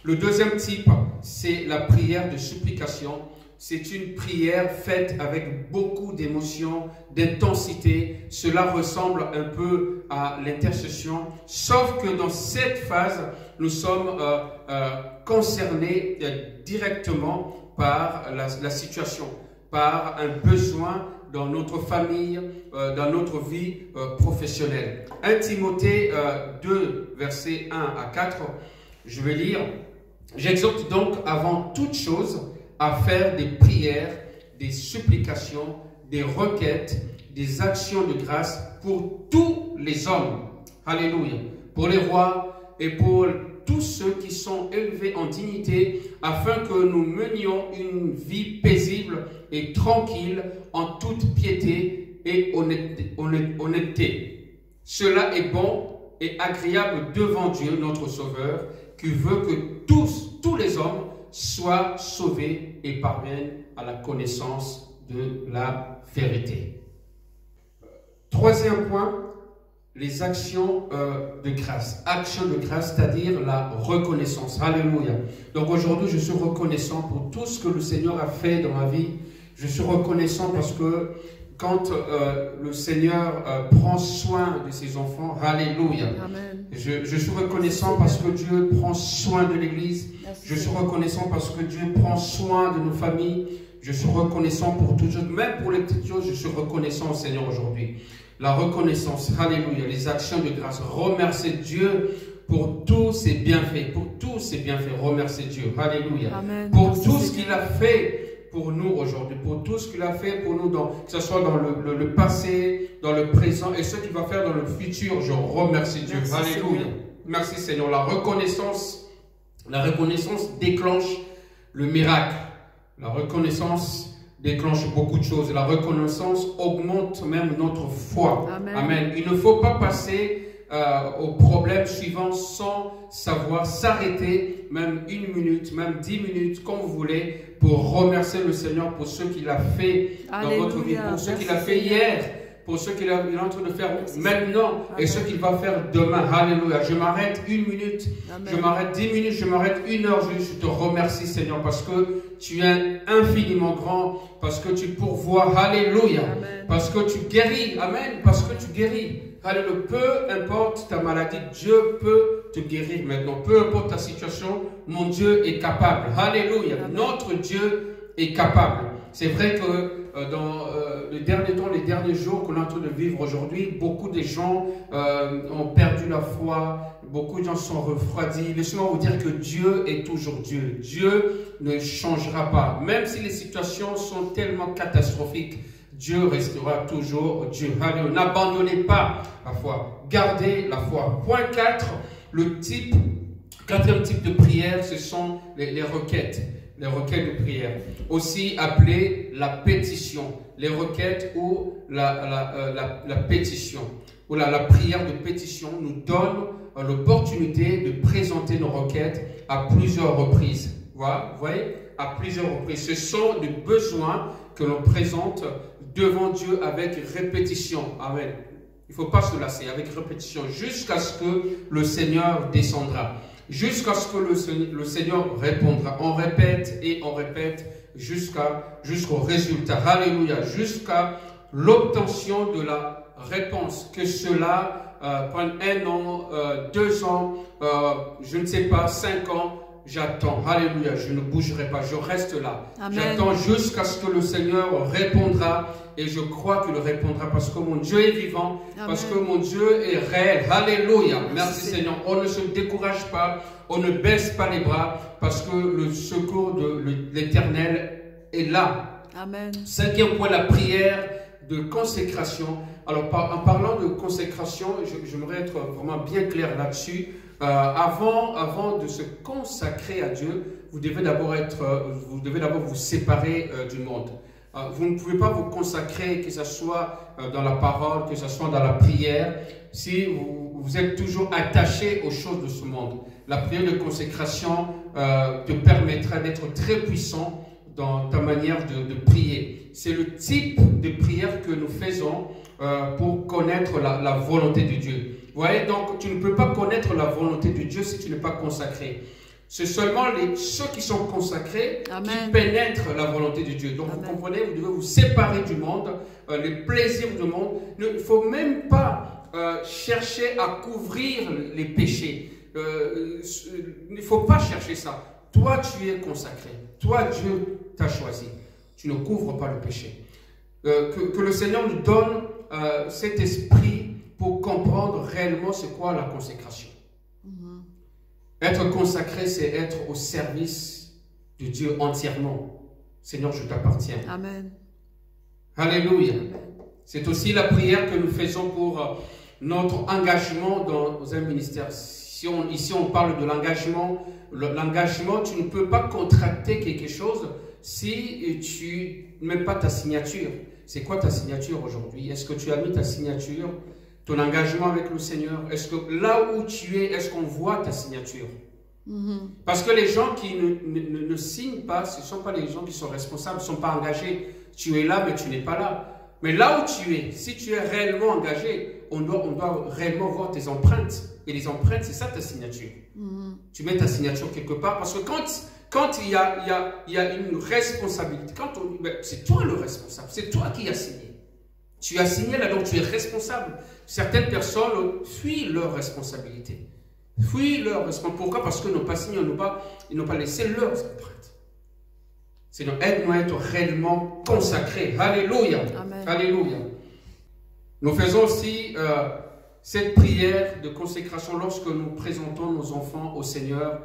le deuxième type, c'est la prière de supplication. C'est une prière faite avec beaucoup d'émotion, d'intensité. Cela ressemble un peu à l'intercession, sauf que dans cette phase, nous sommes euh, euh, concernés euh, directement par la situation, par un besoin dans notre famille, euh, dans notre vie euh, professionnelle. 1 Timothée euh, 2, versets 1 à 4, je vais lire. J'exhorte donc avant toute chose à faire des prières, des supplications, des requêtes, des actions de grâce pour tous les hommes. Alléluia. Pour les rois et pour tous ceux qui sont élevés en dignité, afin que nous menions une vie paisible et tranquille en toute piété et honnêteté. honnêt- honnêteté. Cela est bon et agréable devant Dieu, notre Sauveur, qui veut que tous les hommes soient sauvés et parviennent à la connaissance de la vérité. Troisième point, les actions euh, de grâce. Action de grâce, c'est-à-dire la reconnaissance. Alléluia. Donc aujourd'hui, je suis reconnaissant pour tout ce que le Seigneur a fait dans ma vie. Je suis reconnaissant parce que quand euh, le Seigneur euh, prend soin de ses enfants, Alléluia. Amen. Je, je suis reconnaissant parce que Dieu prend soin de l'Église. Je suis reconnaissant parce que Dieu prend soin de nos familles. Je suis reconnaissant pour toutes choses, même pour les petites choses, je suis reconnaissant au Seigneur aujourd'hui. La reconnaissance, alléluia, les actions de grâce. Remercier Dieu pour tous ses bienfaits, pour tous ses bienfaits. Remercier Dieu, alléluia. Amen. Pour Merci, tout ce qu'il a fait pour nous aujourd'hui, pour tout ce qu'il a fait pour nous, dans, que ce soit dans le, le- le passé, dans le présent et ce qu'il va faire dans le futur. Je remercie Dieu, Merci, alléluia. Seigneur. Merci Seigneur. La reconnaissance, la reconnaissance déclenche le miracle. La reconnaissance déclenche beaucoup de choses. La reconnaissance augmente même notre foi. Amen. Il ne faut pas passer euh, au problème suivant sans savoir s'arrêter, même une minute, même dix minutes, comme vous voulez, pour remercier le Seigneur pour ce qu'il a fait dans votre vie, pour ce qu'il a fait hier, pour ce qu'il est en train de faire maintenant et ce qu'il va faire demain. Alléluia. Je m'arrête une minute Amen. je m'arrête 10 minutes, je m'arrête une heure. Je te remercie, Seigneur, parce que tu es infiniment grand, parce que tu pourvois. Alléluia. Amen. Parce que tu guéris. Amen. Parce que tu guéris. Alléluia. Peu importe ta maladie, Dieu peut te guérir maintenant. Peu importe ta situation, mon Dieu est capable. Alléluia. Amen. Notre Dieu est capable. C'est vrai que euh, dans euh, les derniers temps, les derniers jours qu'on est en train de vivre aujourd'hui, beaucoup de gens euh, ont perdu la foi, beaucoup de gens sont refroidis. Laissez-moi vous dire que Dieu est toujours Dieu. Dieu ne changera pas. Même si les situations sont tellement catastrophiques, Dieu restera toujours Dieu. N'abandonnez pas la foi. Gardez la foi. Point 4, le type, quatrième type de prière, ce sont les requêtes. Les requêtes de prière. Aussi appelées la pétition. Les requêtes ou la, la, euh, la- pétition. Ou la, la prière de pétition nous donne euh, l'opportunité de présenter nos requêtes à plusieurs reprises. Voilà, vous voyez À plusieurs reprises. Ce sont des besoins que l'on présente devant Dieu avec répétition. Amen. Il ne faut pas se lasser avec répétition jusqu'à ce que le Seigneur descendra. Jusqu'à ce que le, Seigneur- le Seigneur répondra. On répète et on répète jusqu'à jusqu'au résultat. Alléluia. Jusqu'à l'obtention de la réponse. Que cela euh, prenne un an, euh, deux ans, euh, je ne sais pas, cinq ans. J'attends. Alléluia. Je ne bougerai pas. Je reste là. J'attends jusqu'à ce que le Seigneur répondra. Et je crois qu'il répondra parce que mon Dieu est vivant. Parce que mon Dieu est réel. Alléluia. Merci, Seigneur. On ne se décourage pas. On ne baisse pas les bras parce que le secours de l'éternel est là. Amen. Cinquième point, la prière de consécration. Alors, en parlant de consécration, je- j'aimerais être vraiment bien clair là-dessus. Euh, avant, avant de se consacrer à Dieu, vous devez d'abord être, euh, vous devez d'abord vous séparer euh, du monde. Vous ne pouvez pas vous consacrer, que ce soit dans la parole, que ce soit dans la prière, si vous, êtes toujours attaché aux choses de ce monde. La prière de consécration te permettra d'être très puissant dans ta manière de prier. C'est le type de prière que nous faisons euh, pour connaître la, la volonté de Dieu. Vous voyez, donc tu ne peux pas connaître la volonté de Dieu si tu n'es pas consacré. C'est seulement les, ceux qui sont consacrés qui pénètrent la volonté de Dieu. Donc vous comprenez, vous devez vous séparer du monde, euh, les plaisirs du monde. Il ne faut même pas euh, chercher à couvrir les péchés. Il ne faut pas chercher ça. Toi, tu es consacré. Toi, Dieu t'a choisi. Tu ne couvres pas le péché. Euh, que, que le Seigneur nous donne euh, cet esprit pour comprendre réellement c'est quoi la consécration. Mhm. Être consacré, c'est être au service de Dieu entièrement. Seigneur, je t'appartiens. Amen. Alléluia. C'est aussi la prière que nous faisons pour euh, notre engagement dans un ministère. Si on, ici, on parle de l'engagement. Le- L'engagement, tu ne peux pas contracter quelque chose si tu mets pas ta signature. C'est quoi ta signature aujourd'hui? Est-ce que tu as mis ta signature, ton engagement avec le Seigneur? Est-ce que là où tu es, est-ce qu'on voit ta signature? Mhm. parce que les gens qui ne, ne- ne- ne signent pas, ce ne sont pas les gens qui sont responsables, ne sont pas engagés. Tu es là, mais tu n'es pas là. Mais là où tu es, si tu es réellement engagé, on doit, on doit réellement voir tes empreintes. Et les empreintes, c'est ça ta signature. Mhm. Tu mets ta signature quelque part. Parce que quand, quand il, y a, il, y a, il y a une responsabilité, quand on- ben, c'est toi le responsable, c'est toi qui as signé. Tu as signé là, donc tu es responsable. Certaines personnes fuient leur responsabilité. Fuient leur responsabilité. Pourquoi? Parce qu'ils n'ont pas signé, ils n'ont pas, ils n'ont pas laissé leurs empreintes. Seigneur, aide-nous à être réellement consacrés. Alléluia. Amen. Alléluia. Nous faisons aussi euh, cette prière de consécration lorsque nous présentons nos enfants au Seigneur,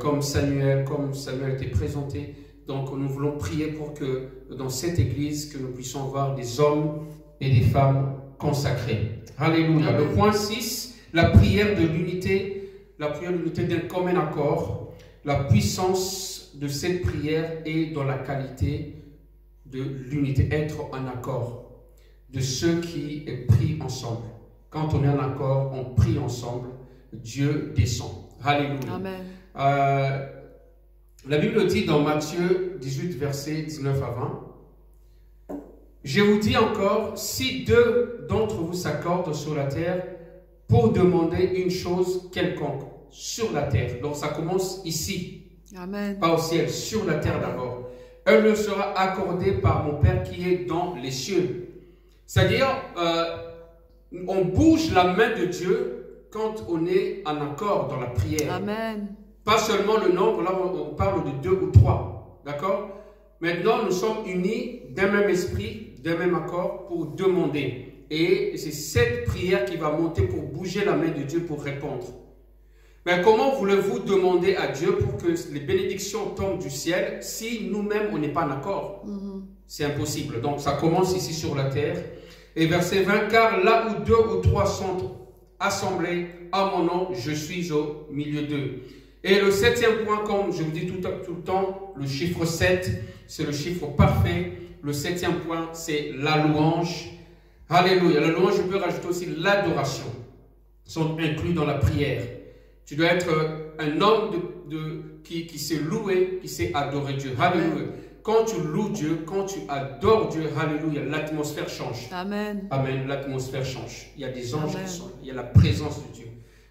comme Samuel, comme Samuel était présenté. Donc nous voulons prier pour que dans cette église, que nous puissions avoir des hommes et des femmes consacrés. Alléluia. Le point 6, la prière de l'unité, la prière de l'unité d'un commun accord. La puissance de cette prière est dans la qualité de l'unité, être en accord, de ceux qui pris ensemble. Quand on est en accord, on prie ensemble, Dieu descend. Alléluia. Amen. Euh, la Bible dit dans Matthieu 18, verset 19 à 20, Je vous dis encore, si deux d'entre vous s'accordent sur la terre pour demander une chose quelconque sur la terre, donc ça commence ici, Amen. pas au ciel, sur la terre d'abord. Elle leur sera accordée par mon Père qui est dans les cieux. C'est-à-dire, euh, on bouge la main de Dieu quand on est en accord dans la prière. Amen. Pas seulement le nombre, là on parle de deux ou trois. D'accord? Maintenant, nous sommes unis d'un même esprit, d'un même accord pour demander. Et c'est cette prière qui va monter pour bouger la main de Dieu pour répondre. Mais comment voulez-vous demander à Dieu pour que les bénédictions tombent du ciel si nous-mêmes on n'est pas en accord? Mhm. C'est impossible. Donc ça commence ici sur la terre. Et verset 20, car là où deux ou trois sont assemblés à mon nom, je suis au milieu d'eux. Et le septième point, comme je vous dis tout, tout le temps, le chiffre 7, c'est le chiffre parfait. Le septième point, c'est la louange. Alléluia. La louange, je peux rajouter aussi l'adoration. Sont inclus dans la prière. Tu dois être un homme de, de- qui, qui sait louer, qui sait adorer Dieu. Alléluia. Quand tu loues Dieu, quand tu adores Dieu, Alléluia, l'atmosphère change. Amen. Amen. L'atmosphère change. Il y a des anges Amen. qui sont. Il y a la présence de Dieu.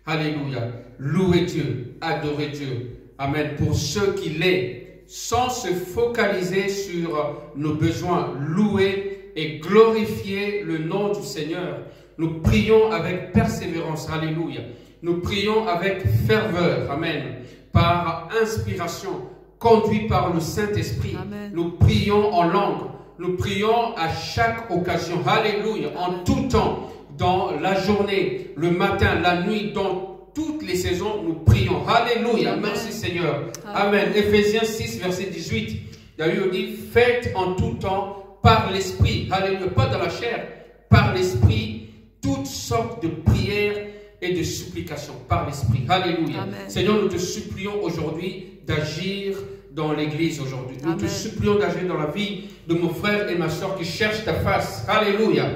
Alléluia. Louer Dieu. Adorer Dieu. Amen. Pour ceux qu'il est, sans se focaliser sur nos besoins, louer et glorifier le nom du Seigneur. Nous prions avec persévérance. Alléluia. Nous prions avec ferveur. Amen. Par inspiration, conduit par le Saint-Esprit. Nous prions en langue. Nous prions à chaque occasion. Alléluia. En tout temps, dans la journée, le matin, la nuit, dans toutes les saisons, nous prions. Alléluia. Merci Seigneur. Amen. Amen. Éphésiens 6, verset 18. David dit, faites en tout temps par l'Esprit. Alléluia. Pas dans la chair. Par l'Esprit, toutes sortes de prières et de supplications. Par l'Esprit. Alléluia. Amen. Seigneur, nous te supplions aujourd'hui d'agir dans l'église aujourd'hui. Nous te supplions d'agir dans la vie de mon frère et ma soeur qui cherchent ta face. Alléluia.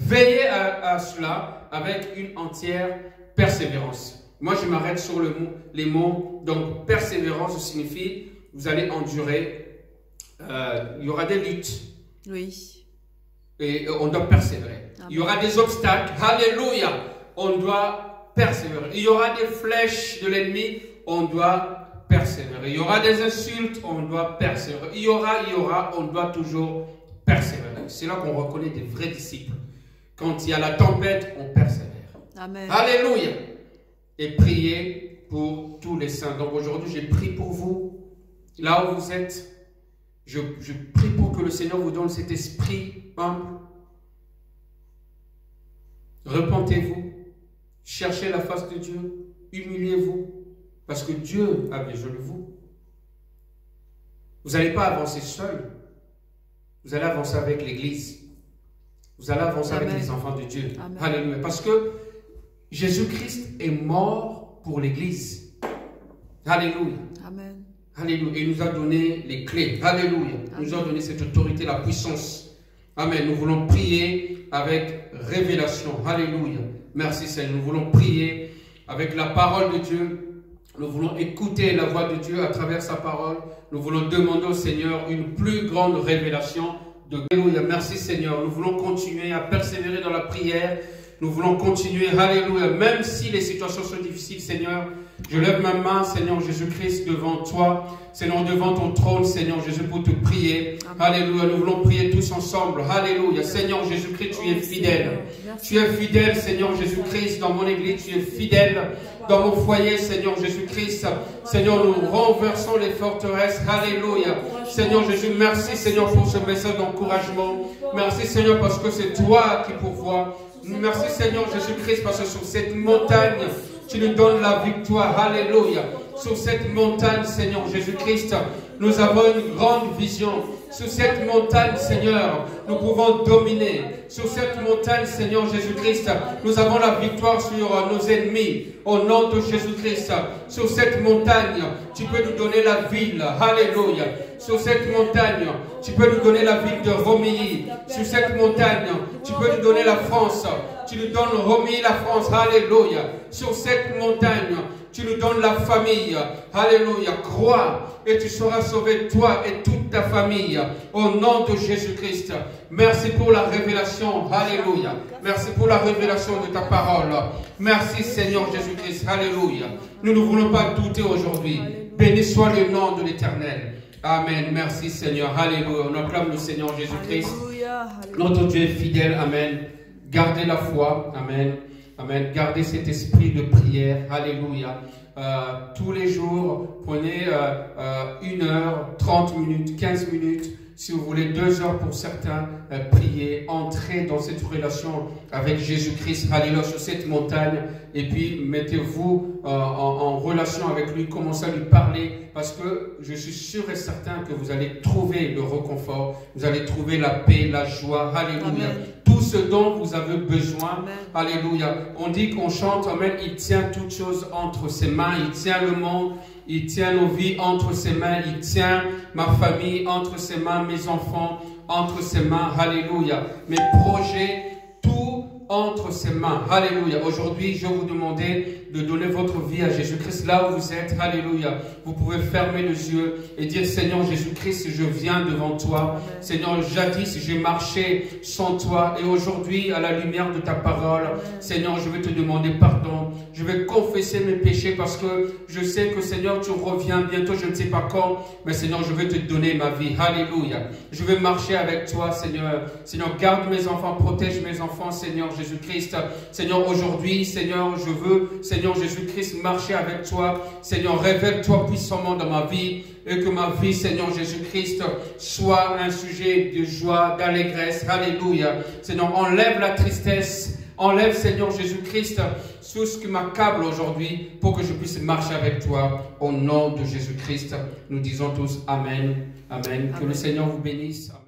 Veillez à, à cela avec une entière persévérance. Moi, je m'arrête sur le mot- les mots. Donc, persévérance signifie vous allez endurer. Euh, il y aura des luttes Oui. et euh, on doit persévérer. Il y aura des obstacles. Alléluia. On doit persévérer. Il y aura des flèches de l'ennemi. On doit persévérer. Il y aura des insultes. On doit persévérer. Il y aura, il y aura. On doit toujours persévérer. C'est là qu'on reconnaît des vrais disciples. Quand il y a la tempête, on persévère. Amen. Alléluia. Et priez pour tous les saints. Donc aujourd'hui, j'ai prié pour vous. Là où vous êtes, je, je prie pour que le Seigneur vous donne cet esprit humble. Repentez-vous. Cherchez la face de Dieu. Humiliez-vous. Parce que Dieu a besoin de vous. Vous n'allez pas avancer seul. Vous allez avancer avec l'Église. Vous allez avancer avec les enfants de Dieu. Amen. Alléluia. Parce que Jésus-Christ est mort pour l'Église. Alléluia. Amen. Alléluia. Il nous a donné les clés. Alléluia. Il nous a donné cette autorité, la puissance. Amen. Nous voulons prier avec révélation. Alléluia. Merci Seigneur. Nous voulons prier avec la parole de Dieu. Nous voulons écouter la voix de Dieu à travers sa parole. Nous voulons demander au Seigneur une plus grande révélation de Alléluia. Merci Seigneur. Nous voulons continuer à persévérer dans la prière. Nous voulons continuer. Alléluia. Même si les situations sont difficiles, Seigneur, je lève ma main, Seigneur Jésus-Christ, devant toi. Seigneur, devant ton trône, Seigneur Jésus, pour te prier. Alléluia. Nous voulons prier tous ensemble. Alléluia. Seigneur Jésus-Christ, tu es fidèle. Tu es fidèle, Seigneur Jésus-Christ, dans mon église. Tu es fidèle dans mon foyer, Seigneur Jésus-Christ. Seigneur, nous renversons les forteresses. Alléluia. Seigneur Jésus, merci, Seigneur, pour ce message d'encouragement. Merci, Seigneur, parce que c'est toi qui pourvois. Merci, Seigneur Jésus-Christ, parce que sur cette montagne, tu nous donnes la victoire. Alléluia. Sur cette montagne, Seigneur Jésus-Christ, nous avons une grande vision. Sur cette montagne, Seigneur, nous pouvons dominer. Sur cette montagne, Seigneur Jésus-Christ, nous avons la victoire sur nos ennemis. Au nom de Jésus-Christ, sur cette montagne, tu peux nous donner la ville. Alléluia. Sur cette montagne, tu peux nous donner la ville de Romilly. Sur cette montagne, tu peux nous donner la France. Tu nous donnes Romilly, la France. Alléluia. Sur cette montagne, tu nous donnes la famille. Alléluia. Crois et tu seras sauvé, toi et toute ta famille. Au nom de Jésus-Christ. Merci pour la révélation. Alléluia. Merci pour la révélation de ta parole. Merci Seigneur Jésus-Christ. Alléluia. Nous ne voulons pas douter aujourd'hui. Béni soit le nom de l'Éternel. Amen. Merci Seigneur. Alléluia. On acclame le Seigneur Jésus-Christ. Notre Dieu est fidèle. Amen. Gardez la foi. Amen. Amen. Gardez cet esprit de prière. Alléluia. Euh, tous les jours, prenez euh, euh, une heure, 30 minutes, 15 minutes. Si vous voulez deux heures pour certains, euh, prier, entrer dans cette relation avec Jésus-Christ, Alléluia, sur cette montagne, et puis mettez-vous euh, en, en relation avec lui, commencez à lui parler, parce que je suis sûr et certain que vous allez trouver le reconfort, vous allez trouver la paix, la joie, Alléluia, tout ce dont vous avez besoin. Alléluia. On dit qu'on chante, Amen, il tient toutes choses entre ses mains, il tient le monde, il tient nos vies entre ses mains, il tient ma famille entre ses mains, mes enfants entre ses mains, Alléluia. Mes projets, tout entre ses mains, Alléluia. Aujourd'hui, je vous demander de donner votre vie à Jésus-Christ là où vous êtes, Alléluia. Vous pouvez fermer les yeux et dire, Seigneur Jésus-Christ, je viens devant toi. Seigneur, jadis, j'ai marché sans toi et aujourd'hui, à la lumière de ta parole, Seigneur, je vais te demander pardon. Je vais confesser mes péchés parce que je sais que, Seigneur, tu reviens bientôt, je ne sais pas quand, mais Seigneur, je vais te donner ma vie. Alléluia. Je vais marcher avec toi, Seigneur. Seigneur, garde mes enfants, protège mes enfants, Seigneur Jésus-Christ. Seigneur, aujourd'hui, Seigneur, je veux, Jésus-Christ, marcher avec toi. Seigneur, révèle-toi puissamment dans ma vie et que ma vie, Seigneur Jésus-Christ, soit un sujet de joie, d'allégresse. Alléluia. Seigneur, enlève la tristesse. Enlève, Seigneur Jésus-Christ, tout ce qui m'accable aujourd'hui pour que je puisse marcher avec toi. Au nom de Jésus-Christ, nous disons tous Amen. Amen. Que le. Seigneur vous bénisse. Amen.